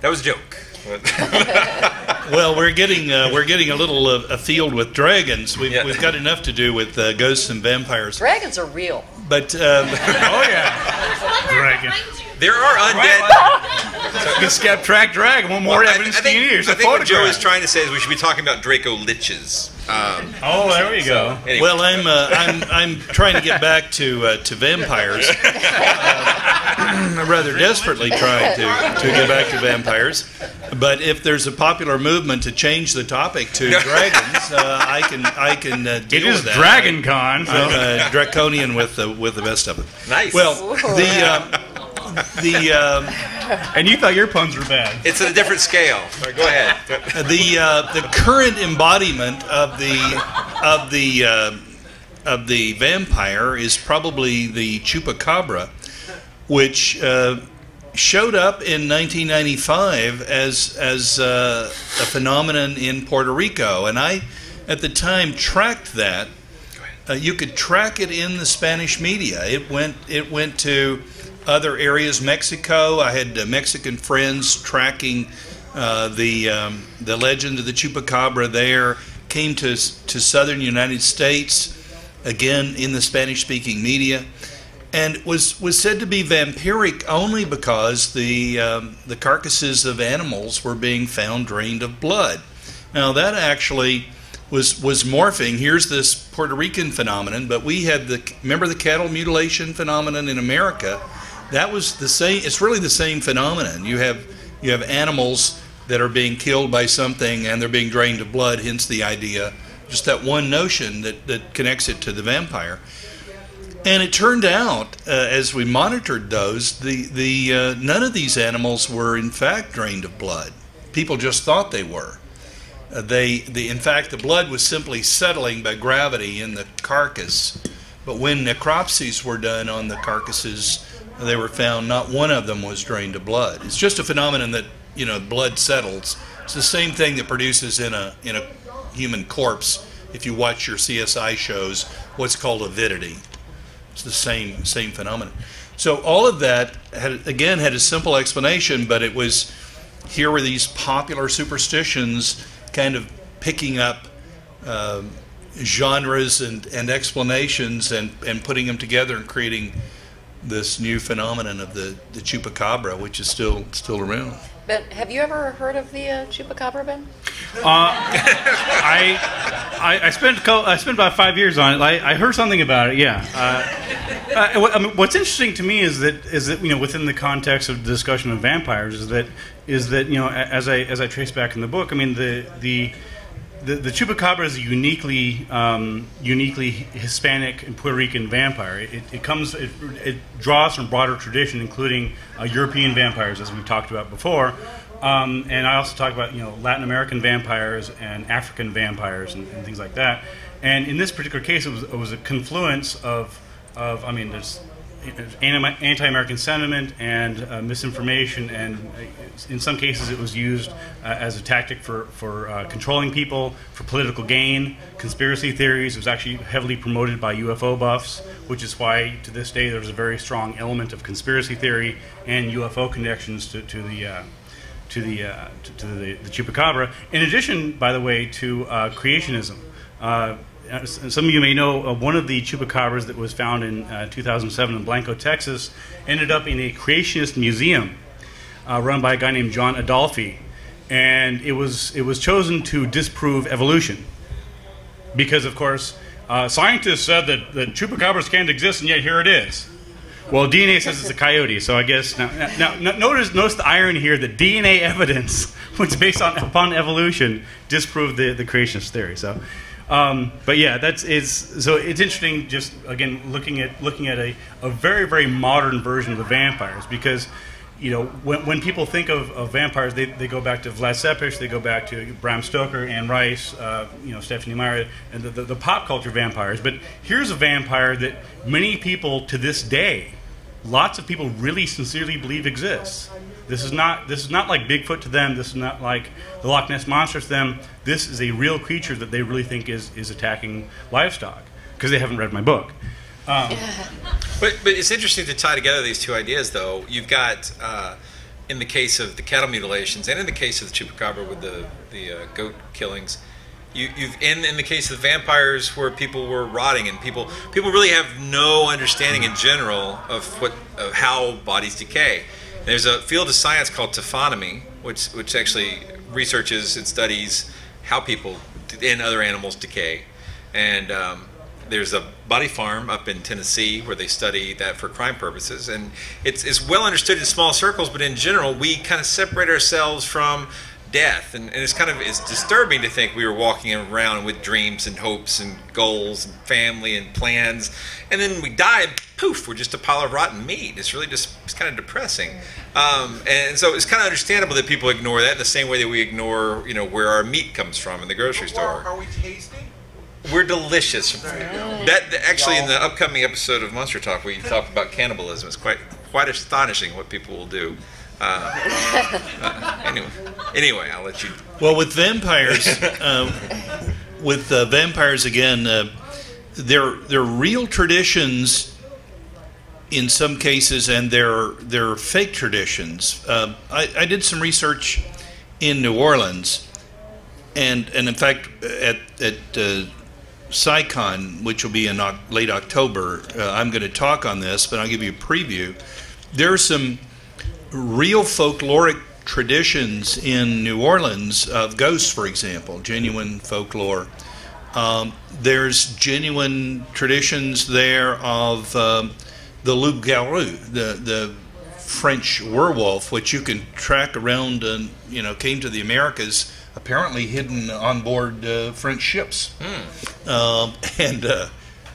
that was a joke. Well, we're getting uh, we're getting a little uh, afield with dragons. We've, Yeah. we've got enough to do with uh, ghosts and vampires. Dragons are real. But um, Oh yeah, dragon. There are undead. The Skeptrack dragon. One more I, I evidence think, than years. I A think what Joe photograph. is trying to say is we should be talking about Dracoliches. Um, Oh, there we go. anyway. well, I'm uh, I'm I'm trying to get back to uh, to vampires. Uh, rather desperately trying to to get back to vampires. But if there's a popular movement to change the topic to dragons, uh, I can I can uh, deal It is with that. Dragon Con. So. I'm uh, draconian with the with the best of it. Nice. Well, the um, the um, and you thought your puns were bad. it's at a different scale. Right, go ahead. the uh, the current embodiment of the of the uh, of the vampire is probably the chupacabra, which uh, showed up in 1995 as as uh, a phenomenon in Puerto Rico, and I at the time tracked that. Uh, you could track it in the Spanish media. It went it went to other areas, Mexico. I had uh, Mexican friends tracking uh, the um, the legend of the chupacabra there. Came to to southern United States, again in the Spanish-speaking media, and was was said to be vampiric only because the um, the carcasses of animals were being found drained of blood. Now that actually was was morphing. Here's this Puerto Rican phenomenon, but we had the remember the cattle mutilation phenomenon in America. That was the same. It's really the same phenomenon. You have you have animals that are being killed by something and they're being drained of blood. Hence the idea, just that one notion that that connects it to the vampire. And it turned out, uh, as we monitored those, the the uh, none of these animals were in fact drained of blood. People just thought they were. Uh, they, the, in fact, the blood was simply settling by gravity in the carcass. But when necropsies were done on the carcasses, they were found not one of them was drained of blood. It's just a phenomenon that you know blood settles. It's the same thing that produces in a in a human corpse. If you watch your CSI shows, what's called lividity. It's the same same phenomenon. So all of that had again had a simple explanation, but it was here were these popular superstitions kind of picking up um, genres and, and explanations and, and putting them together and creating this new phenomenon of the, the chupacabra, which is still still around. Ben, have you ever heard of the uh, chupacabra, Ben? I, I I spent co- I spent about five years on it. I, I heard something about it. Yeah. Uh, uh, what- I mean, what's interesting to me is that is that you know within the context of the discussion of vampires is that is that you know as I as I trace back in the book, I mean the the the, the chupacabra is a uniquely um, uniquely Hispanic and Puerto Rican vampire. It, it comes it, it draws from broader tradition, including uh, European vampires, as we've talked about before. Um, and I also talk about you know Latin American vampires and African vampires and, and things like that. And in this particular case, it was, it was a confluence of of I mean there's anti-American sentiment and uh, misinformation, and uh, in some cases it was used uh, as a tactic for, for uh, controlling people, for political gain, conspiracy theories. It was actually heavily promoted by UFO buffs, which is why to this day there's a very strong element of conspiracy theory and UFO connections to, to the uh, to the uh, to, to the, the chupacabra. In addition, by the way, to uh, creationism. Uh, s- some of you may know uh, one of the chupacabras that was found in uh, 2007 in Blanco, Texas, ended up in a creationist museum uh, run by a guy named John Adolfi, and it was it was chosen to disprove evolution because, of course, uh, scientists said that, that chupacabras can't exist, and yet here it is. Well, DNA says it's a coyote, so I guess now, now, now notice notice the irony here that DNA evidence, which is based on upon evolution, disproved the, the creationist theory. So, um, but yeah, that's it's so it's interesting. Just again looking at looking at a, a very very modern version of the vampires because you know when, when people think of, of vampires, they, they go back to Vlad Tepes, they go back to Bram Stoker, Anne Rice, uh, you know Stephenie Meyer, and the, the, the pop culture vampires. But here's a vampire that many people to this day lots of people really sincerely believe exists. This is not this is not like Bigfoot to them. This is not like the Loch Ness monster to them. This is a real creature that they really think is is attacking livestock because they haven't read my book. But, but it's interesting to tie together these two ideas, though. You've got, uh, in the case of the cattle mutilations, and in the case of the chupacabra with the the uh, goat killings, you, you've in in the case of the vampires where people were rotting and people people really have no understanding in general of what of how bodies decay. There's a field of science called taphonomy, which which actually researches and studies how people and other animals decay, and um, there's a body farm up in Tennessee where they study that for crime purposes, and it's it's well understood in small circles, but in general, we kind of separate ourselves from death, and, and it's kind of it's disturbing to think we were walking around with dreams and hopes and goals and family and plans, and then we die, poof, we're just a pile of rotten meat. It's really just it's kind of depressing, um, and so it's kind of understandable that people ignore that the same way that we ignore you know where our meat comes from in the grocery store. Are we tasting? We're delicious. That that- actually in the upcoming episode of Monster Talk, we talk about cannibalism. It's quite quite astonishing what people will do. Uh, uh, anyway, anyway, I'll let you. Well, with vampires, uh, with uh, vampires again, uh, they're they're real traditions in some cases, and they're they're fake traditions. Uh, I, I did some research in New Orleans, and and in fact at at uh, CSICon, which will be in late October, uh, I'm going to talk on this, but I'll give you a preview. There are some real folkloric traditions in New Orleans of ghosts, for example, genuine folklore. Um, there's genuine traditions there of um, the loup-garou, the the French werewolf, which you can track around and you know came to the Americas, apparently hidden on board uh, French ships. Um, and uh,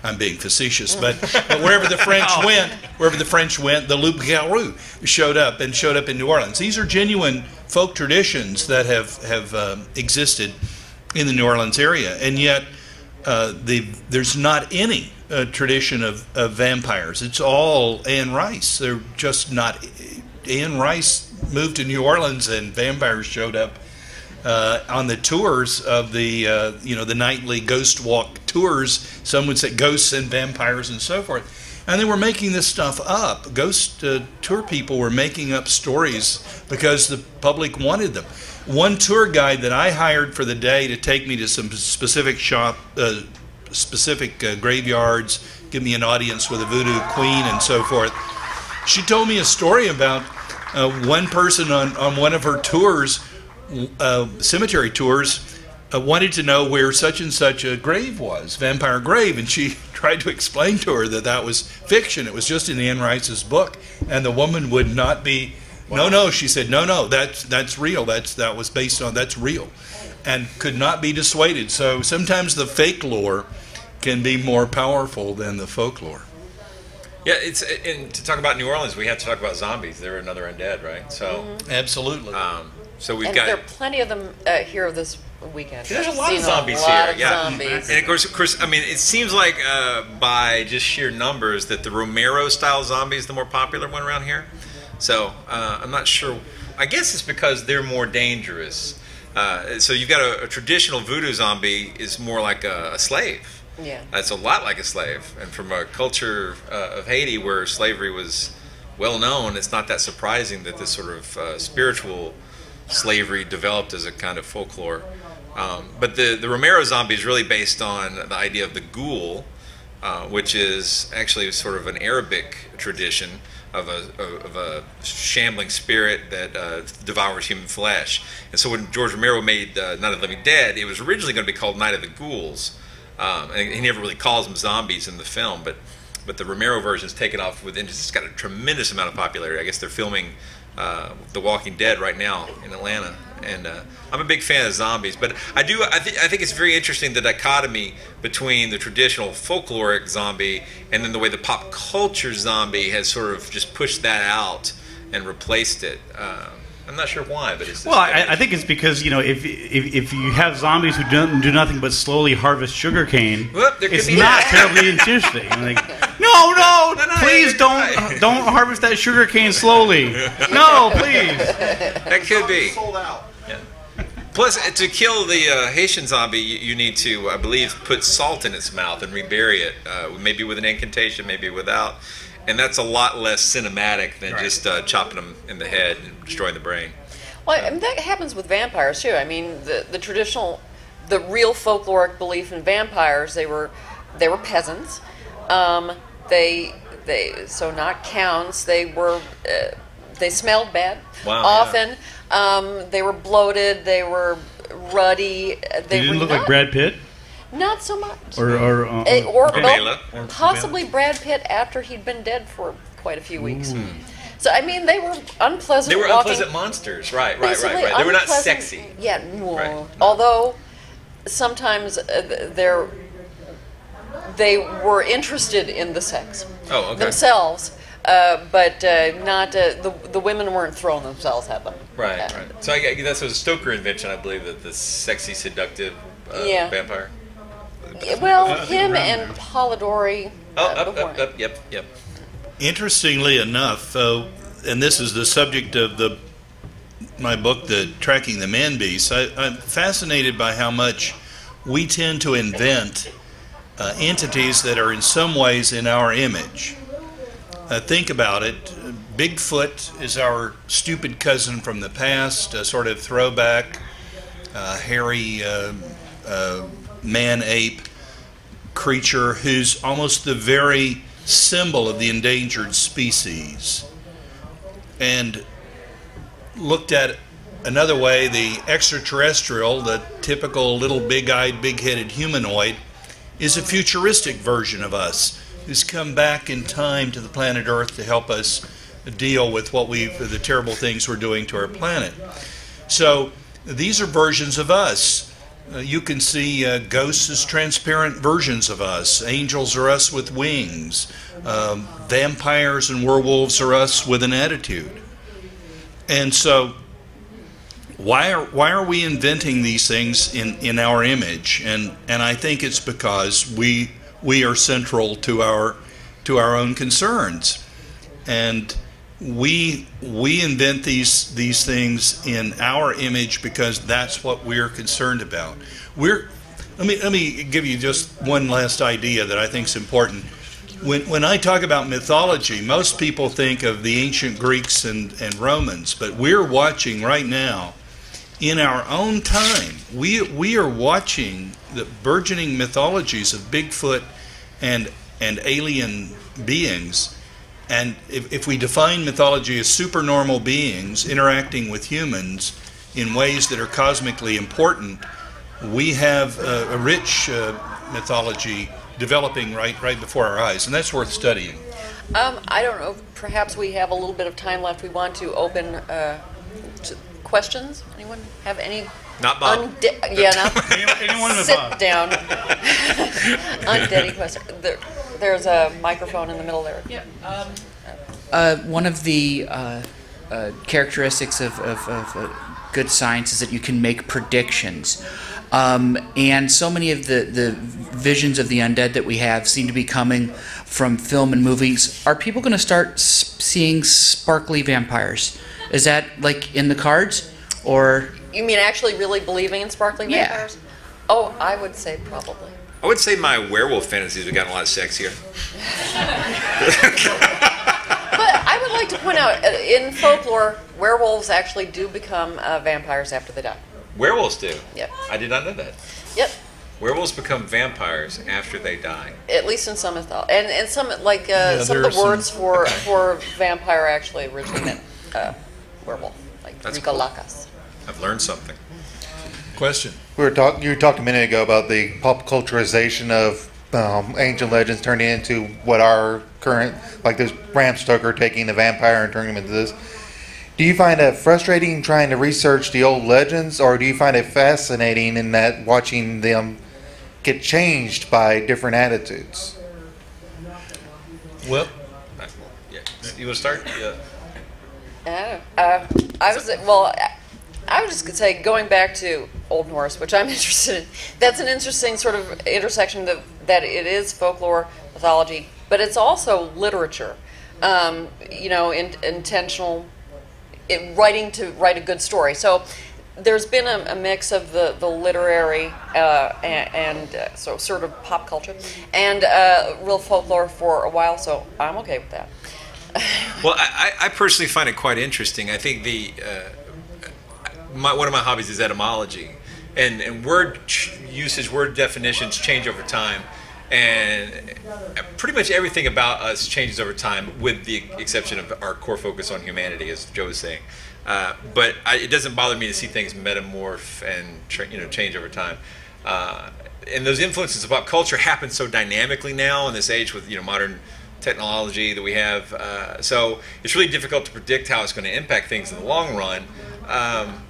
I'm being facetious, but, but wherever the French went, wherever the French went, the loup-garou showed up and showed up in New Orleans. These are genuine folk traditions that have have um, existed in the New Orleans area, and yet uh, the, there's not any uh, tradition of, of vampires. It's all Anne Rice. They're just not. Anne Rice moved to New Orleans, and vampires showed up uh, on the tours of the uh, you know the nightly ghost walk tours. Some would say ghosts and vampires and so forth. And they were making this stuff up. Ghost uh, tour people were making up stories because the public wanted them. One tour guide that I hired for the day to take me to some specific shop, uh, specific uh, graveyards, give me an audience with a voodoo queen and so forth. She told me a story about uh, one person on, on one of her tours uh, cemetery tours uh, wanted to know where such and such a grave was, vampire grave, and she tried to explain to her that that was fiction. It was just in Anne Rice's book, and the woman would not be. No, no, she said, no, no, that's that's real. That's that was based on that's real, and could not be dissuaded. So sometimes the fake lore can be more powerful than the folklore. Yeah, it's and to talk about New Orleans, we have to talk about zombies. They're another undead, right? So, Absolutely. um, so we've and got there are plenty of them uh, here this weekend. There's a I've lot of zombies a lot here, Of yeah. zombies. And of course, of course, I mean, it seems like uh, by just sheer numbers that the Romero style zombie is the more popular one around here. So uh, I'm not sure. I guess it's because they're more dangerous. Uh, so you've got a, a traditional voodoo zombie is more like a, a slave. Yeah. It's a lot like a slave, and from a culture uh, of Haiti where slavery was well known, it's not that surprising that this sort of uh, spiritual slavery developed as a kind of folklore. Um, but the the Romero zombie is really based on the idea of the ghoul, uh, which is actually sort of an Arabic tradition of a of a shambling spirit that uh, devours human flesh. And so when George Romero made uh, Night of the Living Dead, it was originally going to be called Night of the Ghouls. Um, and he never really calls them zombies in the film, but but the Romero version version's taken off with it's got a tremendous amount of popularity. I guess they're filming uh, The Walking Dead right now in Atlanta, and uh, I'm a big fan of zombies. But I do I think I think it's very interesting the dichotomy between the traditional folkloric zombie and then the way the pop culture zombie has sort of just pushed that out and replaced it. Uh, I'm not sure why, but it's. Well, I, I think it's because you know if, if if you have zombies who don't do nothing but slowly harvest sugarcane, Whoop, it's be not that. terribly interesting. Like, no, no, No, no, please you're don't right. don't harvest that sugarcane slowly. No, please. that could be. Sold out. Plus, uh, to kill the uh, Haitian zombie, you, you need to, I believe, put salt in its mouth and rebury it. Uh, maybe with an incantation, maybe without. And that's a lot less cinematic than just uh, chopping them in the head and destroying the brain. Well, I mean, that happens with vampires too. I mean, the, the traditional, the real folkloric belief in vampires, they were, they were peasants. Um, they, they, so not counts. They were, uh, they smelled bad. Wow, Often, um, they were bloated. They were ruddy. uh, They They didn't look not, like Brad Pitt. Not so much. Or, or, uh, Eh, or okay. Pamela. well, possibly Brad Pitt after he'd been dead for quite a few weeks. So I mean, they were unpleasant. They were walking- unpleasant monsters, right? Right, right, basically right. They were not unpleasant- sexy. Yeah, no. Right. Although sometimes uh, th- they're they were interested in the sex Oh, okay. themselves, uh, but uh, not uh, the the women weren't throwing themselves at them. Right, Uh, right. So I, guess that's a Stoker invention, I believe, that the sexy, seductive uh, Yeah. vampire. Yeah, Well, him and there. Polidori. Oh, uh, up, up, up. Yep, yep. Interestingly enough, uh, and this is the subject of the my book, the Tracking the Man Beast. I, I'm fascinated by how much we tend to invent uh, entities that are in some ways in our image. Uh, think about it. Bigfoot is our stupid cousin from the past, a sort of throwback, uh, hairy uh, uh, man ape creature who's almost the very symbol of the endangered species. And looked at another way, the extraterrestrial, the typical little big eyed, big headed humanoid, is a futuristic version of us who's come back in time to the planet Earth to help us deal with what we've—the terrible things we're doing to our planet. So these are versions of us. Uh, you can see uh, ghosts as transparent versions of us. Angels are us with wings. Um, vampires and werewolves are us with an attitude. And so, why are why are we inventing these things in, in our image? And and I think it's because we we are central to our to our own concerns, and we we invent these these things in our image because that's what we're concerned about. We're let me let me give you just one last idea that I think is important. When when I talk about mythology, most people think of the ancient Greeks and, and Romans, but we're watching right now in our own time. We we are watching the burgeoning mythologies of Bigfoot and and alien beings and if, if we define mythology as supernormal beings interacting with humans in ways that are cosmically important, we have a, a rich uh, mythology developing right right before our eyes, and that's worth studying. Um, I don't know. Perhaps we have a little bit of time left. We want to open uh, to questions. Anyone have any? Not Bob. Unde- yeah, not Anyone, anyone with sit down. Undeady question. There, there's a microphone in the middle there. Yeah. Uh, one of the uh, uh, characteristics of, of, of uh, good science is that you can make predictions. Um, and so many of the, the visions of the undead that we have seem to be coming from film and movies. Are people going to start s- seeing sparkly vampires? Is that like in the cards? Or You mean actually really believing in sparkling Yeah. vampires? Oh, I would say probably. I would say my werewolf fantasies have gotten a lot sexier. But I would like to point out, uh, in folklore, werewolves actually do become uh, vampires after they die. Werewolves do. Yep. I did not know that. Yep. Werewolves become vampires after they die. At least in some mythology, and and some like uh, some of the are some- words for for vampire actually originally meant uh, werewolf, like That's cool. I've learned something. Question. We were talking. You talked a minute ago about the pop culturization of um, ancient legends turning into what our current, like this Bram Stoker taking the vampire and turning him into this. Do you find it frustrating trying to research the old legends, or do you find it fascinating in that watching them get changed by different attitudes? Well, Yeah. You want to start? Yeah. Uh, uh, I was well. I- was just gonna say, going back to Old Norse, which I'm interested in. That's an interesting sort of intersection that that it is folklore, mythology, but it's also literature. Um, you know, in, intentional in writing to write a good story. So there's been a, a mix of the the literary uh, and, and uh, so sort of pop culture and uh, real folklore for a while. So I'm okay with that. Well, I, I I personally find it quite interesting. I think the uh, my, one of my hobbies is etymology, and and word usage, word definitions change over time, and pretty much everything about us changes over time, with the exception of our core focus on humanity, as Joe was saying. Uh, but I, it doesn't bother me to see things metamorph and you know change over time. Uh, and those influences of pop culture happen so dynamically now in this age with you know modern technology that we have. Uh, so it's really difficult to predict how it's going to impact things in the long run. Um,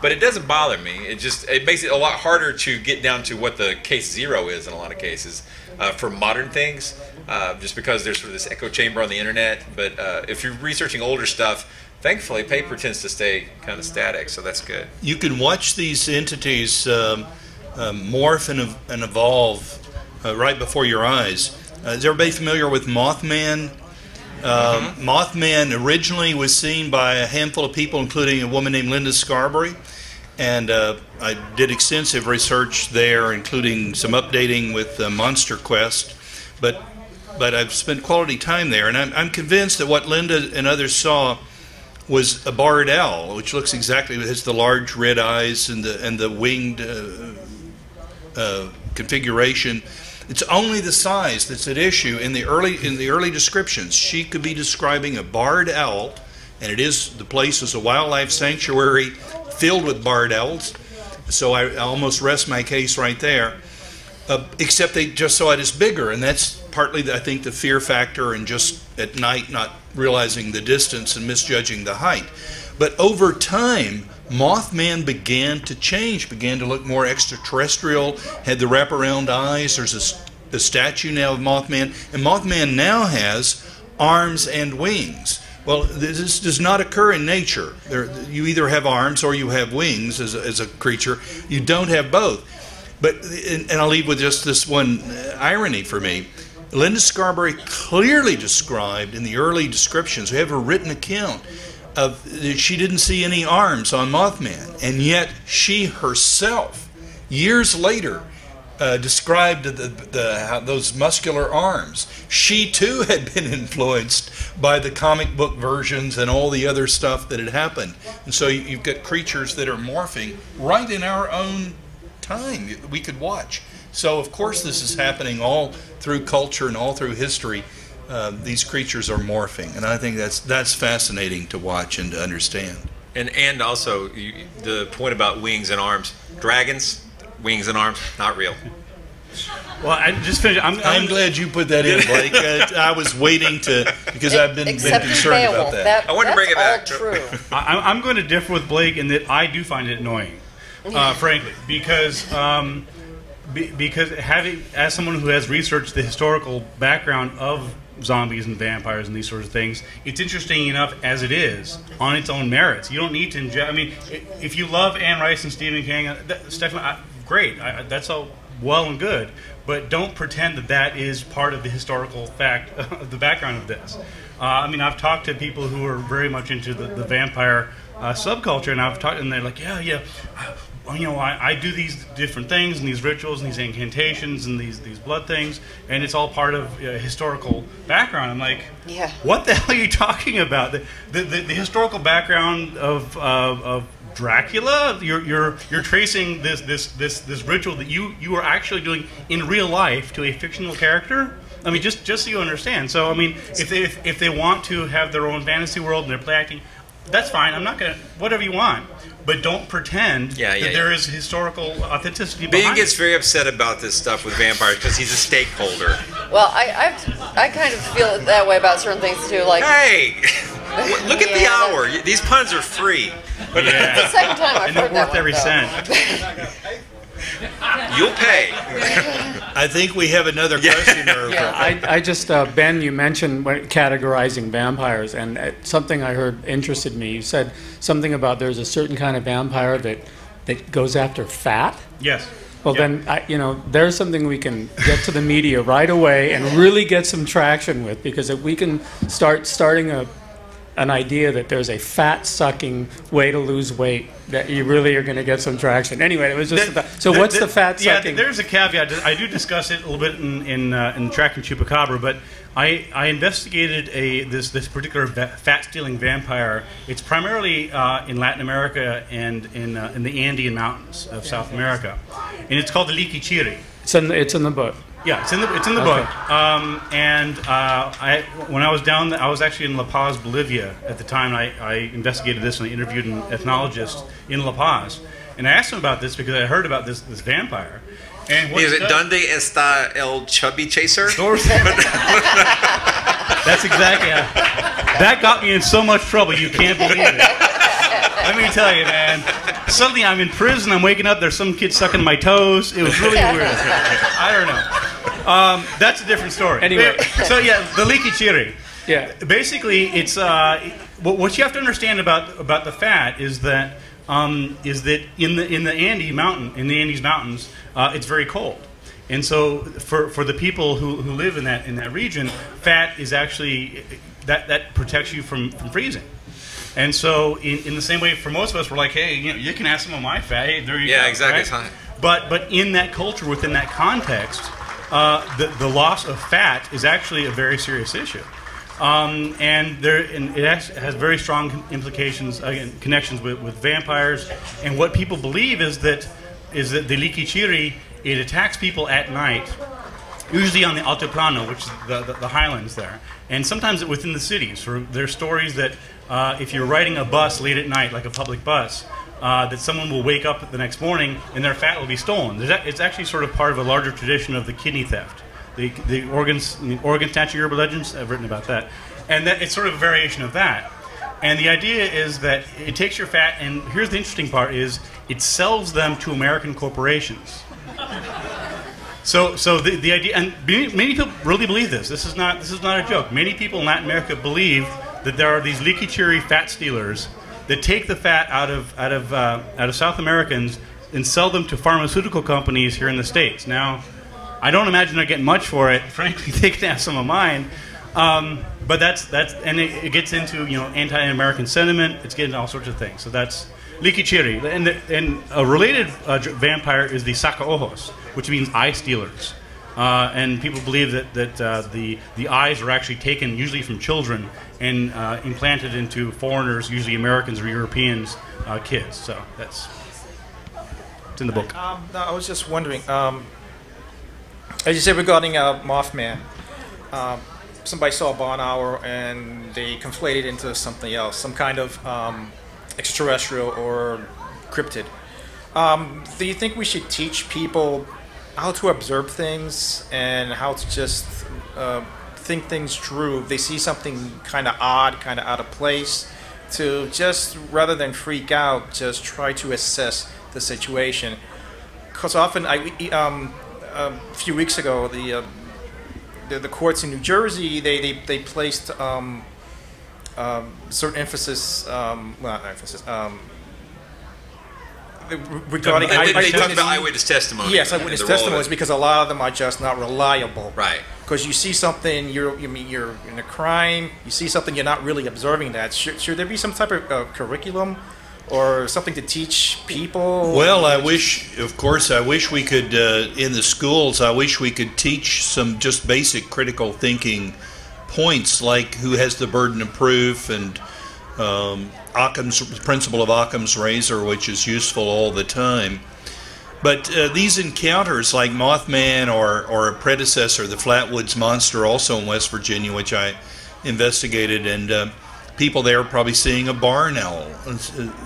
but it doesn't bother me. It just it makes it a lot harder to get down to what the case zero is in a lot of cases uh, for modern things, uh, just because there's sort of this echo chamber on the internet. But uh, if you're researching older stuff, thankfully paper tends to stay kind of static, so that's good. You can watch these entities um, um, morph and, and evolve uh, right before your eyes. Uh, is everybody familiar with Mothman? Um, Mothman originally was seen by a handful of people, including a woman named Linda Scarberry. And uh, I did extensive research there, including some updating with uh, Monster Quest. But, but I've spent quality time there, and I'm, I'm convinced that what Linda and others saw was a barred owl, which looks exactly has the large red eyes and the and the winged uh, uh, configuration. It's only the size that's at issue in the early in the early descriptions. She could be describing a barred owl, and it is the place is a wildlife sanctuary filled with barred owls. So I, I almost rest my case right there. Uh, except they just saw it as bigger, and that's partly, I think, the fear factor and just at night not realizing the distance and misjudging the height. But over time, Mothman began to change, began to look more extraterrestrial, had the wraparound eyes. There's a, a statue now of Mothman, and Mothman now has arms and wings. Well, this does not occur in nature. There, you either have arms or you have wings as a, as a creature. You don't have both. But and, I'll leave with just this one uh, irony for me. Linda Scarberry clearly described in the early descriptions. We have a written account of that she didn't see any arms on Mothman, and yet she herself, years later, uh, described the, the those muscular arms. She too had been influenced by the comic book versions and all the other stuff that had happened, and so you've got creatures that are morphing right in our own time that we could watch. So of course this is happening all through culture and all through history. Uh, these creatures are morphing, and I think that's that's fascinating to watch and to understand. And and also you, the point about wings and arms, dragons, wings and arms, not real. Well, I just finished. I'm, I'm glad you put that in, Blake. Uh, I was waiting to because I've been, been concerned about Beowulf. that. I wanted to bring it back. all true. I, I'm going to differ with Blake in that I do find it annoying, uh, frankly, because um, be, because having as someone who has researched the historical background of zombies and vampires and these sorts of things, it's interesting enough as it is on its own merits. You don't need to inject. I mean, if you love Anne Rice and Stephen King, uh, that, Stephen, I, great, I, that's all well and good. But don't pretend that that is part of the historical fact, of the background of this. Uh, I mean, I've talked to people who are very much into the, the vampire uh, subculture, and I've talked, and they're like, yeah, yeah, you know, I, I do these different things and these rituals and these incantations and these these blood things, and it's all part of uh, historical background. I'm like, Yeah. what the hell are you talking about? The the, the, the historical background of uh, of Dracula. You're you're you're tracing this this this this ritual that you you are actually doing in real life to a fictional character. I mean, just just so you understand. So, I mean, if they if, if they want to have their own fantasy world and they're play acting, that's fine. I'm not gonna whatever you want, but don't pretend Yeah, yeah, that there yeah. is historical authenticity Ben behind gets it. very upset about this stuff with vampires because he's a stakeholder. Well, I I've, I kind of feel that way about certain things too. Like Hey, look at the Yeah, that- hour. These puns are free. But the second time I've and they're heard that worth every though. cent. you'll pay. I think we have another question. Or, Yeah, I, I just, uh, Ben, you mentioned when categorizing vampires, and uh, something I heard interested me. You said something about there's a certain kind of vampire that, that goes after fat. Yes. Well, Yeah. then, I, you know, there's something we can get to the media right away and really get some traction with, because if we can start starting a, an idea that there's a fat sucking way to lose weight, that you really are going to get some traction. Anyway, it was just That- about, so. that- what's that- the fat yeah, sucking? there's a caveat. I do discuss it a little bit in in, uh, in tracking chupacabra, but I, I investigated a this this particular fat stealing vampire. It's primarily uh, in Latin America and in uh, in the Andean mountains of South America, and it's called the likichiri. it's in the, it's in the book. Yeah, it's in the it's in the Okay. book. Um, and uh, I when I was down, I was actually in La Paz, Bolivia at the time. I, I investigated this and I interviewed an ethnologist in La Paz, and I asked him about this because I heard about this this vampire, And what Is it does- Donde está el chubby chaser? That's exactly. That got me in so much trouble. You can't believe it. Let me tell you, man. Suddenly I'm in prison. I'm waking up. There's some kid sucking my toes. It was really weird. I don't know. Um, that's a different story. Anyway. so yeah, the likichiri. Yeah. Basically, it's uh, what, what you have to understand about about the fat is that um, is that in the in the Andes mountain in the Andes mountains, uh, it's very cold. And so, for, for the people who, who live in that in that region, fat is actually that, that protects you from, from freezing. And so, in, in the same way, for most of us, we're like, hey, you know, you can have some of my fat. Hey, there you Yeah, go. exactly. right? But but in that culture, within that context, uh, the the loss of fat is actually a very serious issue. Um, and there, and it has, has very strong implications, again, connections with, with vampires. And what people believe is that is that the likichiri it attacks people at night, usually on the altiplano, which is the, the, the highlands there, and sometimes within the cities. For there's stories that uh, if you're riding a bus late at night, like a public bus. Uh, that someone will wake up the next morning and their fat will be stolen. A- It's actually sort of part of a larger tradition of the kidney theft the, the organs, the organ statue urban legends. I've written about that, and that it's sort of a variation of that. And the idea is that it takes your fat, and here's the interesting part: is it sells them to American corporations. So, so the, the idea, and many, many people really believe this. This is not this is not a joke. Many people in Latin America believe that there are these likichiri fat stealers that take the fat out of out of uh, out of South Americans and sell them to pharmaceutical companies here in the states. Now, I don't imagine they're getting much for it. Frankly, they can have some of mine. Um, but that's that's and it, it gets into you know anti-American sentiment. It's getting all sorts of things. So that's likichiri. And the, and a related uh, vampire is the sacaojos, which means eye stealers. Uh, and people believe that that uh, the the eyes are actually taken usually from children and uh, implanted into foreigners, usually Americans or Europeans, uh, kids. So that's it's in the book. Um, no, I was just wondering. Um, as you said regarding uh, Mothman, um, somebody saw owl and they conflated into something else, some kind of um, extraterrestrial or cryptid. Um, do you think we should teach people how to observe things and how to just uh, think things through? If they see something kind of odd, kind of out of place, to just rather than freak out, just try to assess the situation. Because often, I um, a few weeks ago, the, uh, the the courts in New Jersey they they, they placed um, um, certain emphasis, um, well, not emphasis, um, regarding They, they, they talked eyewitness- about eyewitness testimony. Yes, eyewitness the role of testimonies because a lot of them are just not reliable. Right. Because you see something, you're you mean you're in a crime. You see something, you're not really observing that. Should, should there be some type of uh, curriculum or something to teach people? Well, I wish, of course, I wish we could, uh, in the schools, I wish we could teach some just basic critical thinking points like who has the burden of proof and um, Occam's principle of Occam's razor, which is useful all the time. But uh, these encounters, like Mothman or, or a predecessor, the Flatwoods Monster, also in West Virginia, which I investigated, and uh, people there probably seeing a barn owl, uh,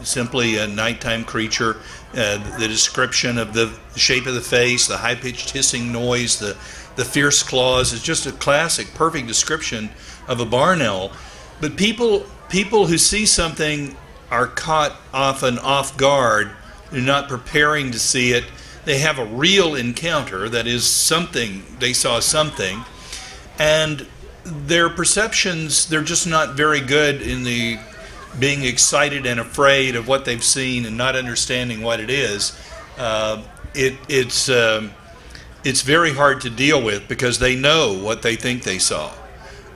simply a nighttime creature. Uh, the description of the shape of the face, the high pitched hissing noise, the, the fierce claws is just a classic, perfect description of a barn owl. But people, people who see something are caught often off guard. They're not preparing to see it. They have a real encounter that is something, they saw something, and their perceptions, they're just not very good in the being excited and afraid of what they've seen and not understanding what it is. Uh, it, it's, um, it's very hard to deal with because they know what they think they saw.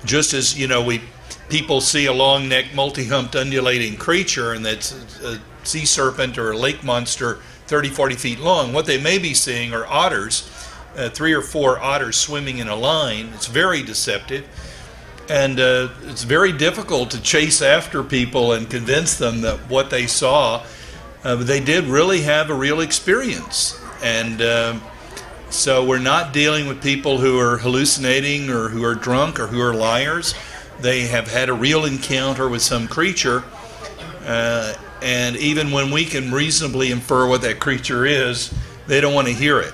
Just as, you know, we people see a long necked, multi humped, undulating creature and that's a sea serpent or a lake monster 30, 40 feet long, what they may be seeing are otters, uh, three or four otters swimming in a line. It's very deceptive. And uh, it's very difficult to chase after people and convince them that what they saw, uh, they did really have a real experience. And um so we're not dealing with people who are hallucinating or who are drunk or who are liars. They have had a real encounter with some creature. Uh, and even when we can reasonably infer what that creature is, they don't want to hear it.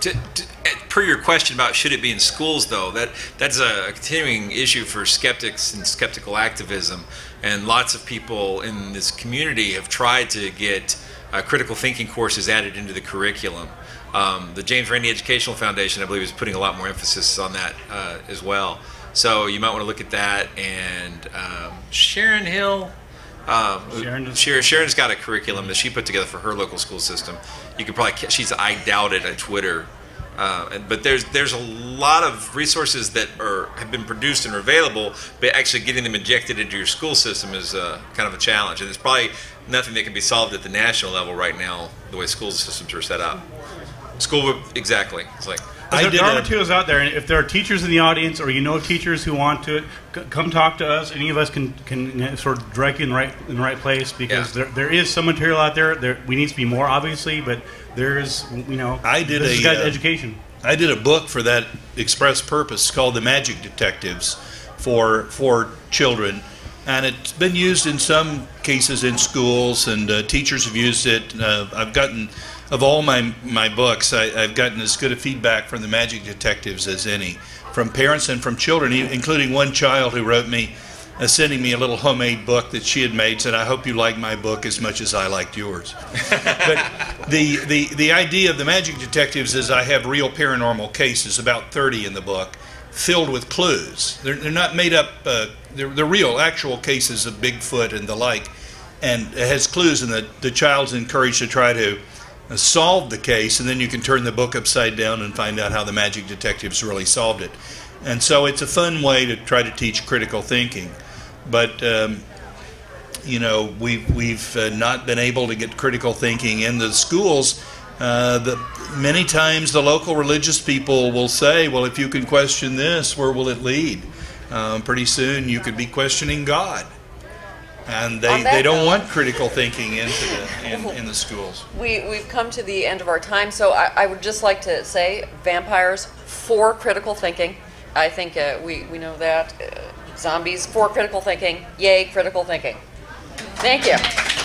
To, to, per your question about should it be in schools, though, that that's a continuing issue for skeptics and skeptical activism, and lots of people in this community have tried to get uh, critical thinking courses added into the curriculum. Um, the James Randi Educational Foundation, I believe, is putting a lot more emphasis on that uh, as well. So you might want to look at that. And um, Sharon Hill, um, Sharon Sharon, Sharon's got a curriculum that she put together for her local school system. You could probably she's I doubt it on Twitter, uh, and- but there's there's a lot of resources that are have been produced and are available, but actually getting them injected into your school system is uh, kind of a challenge, and it's probably nothing that can be solved at the national level right now. The way school systems are set up, school exactly. It's like I there, are materials out there, and if there are teachers in the audience, or you know teachers who want to, c- come talk to us. Any of us can can sort of direct you in the right in the right place because Yeah. there, there is some material out there. There we need to be more, obviously, but there is you know. I did a, uh, education. I did a book for that express purpose called The Magic Detectives for for children, and it's been used in some cases in schools, and uh, teachers have used it. Uh, I've gotten of all my my books, I, I've gotten as good a feedback from the Magic Detectives as any, from parents and from children, including one child who wrote me. Uh, sending me a little homemade book that she had made said i hope you like my book as much as i liked yours but the, the, the idea of the magic detectives is I have real paranormal cases, about 30 in the book, filled with clues. They're, they're not made up, uh, they're, they're real, actual cases of Bigfoot and the like. And it has clues, and the, the child's encouraged to try to uh, solve the case, and then you can turn the book upside down and find out how the magic detectives really solved it. And so it's a fun way to try to teach critical thinking. But um, you know, we've, we've uh, not been able to get critical thinking in the schools. Uh, the, many times the local religious people will say, well, if you can question this, where will it lead? Um, pretty soon you could be questioning God. And they, they don't note- want critical thinking into the, in, in the schools. We, we've come to the end of our time, so I, I would just like to say vampires for critical thinking. I think uh, we, we know that. Uh, zombies for critical thinking. Yay, critical thinking. Thank you.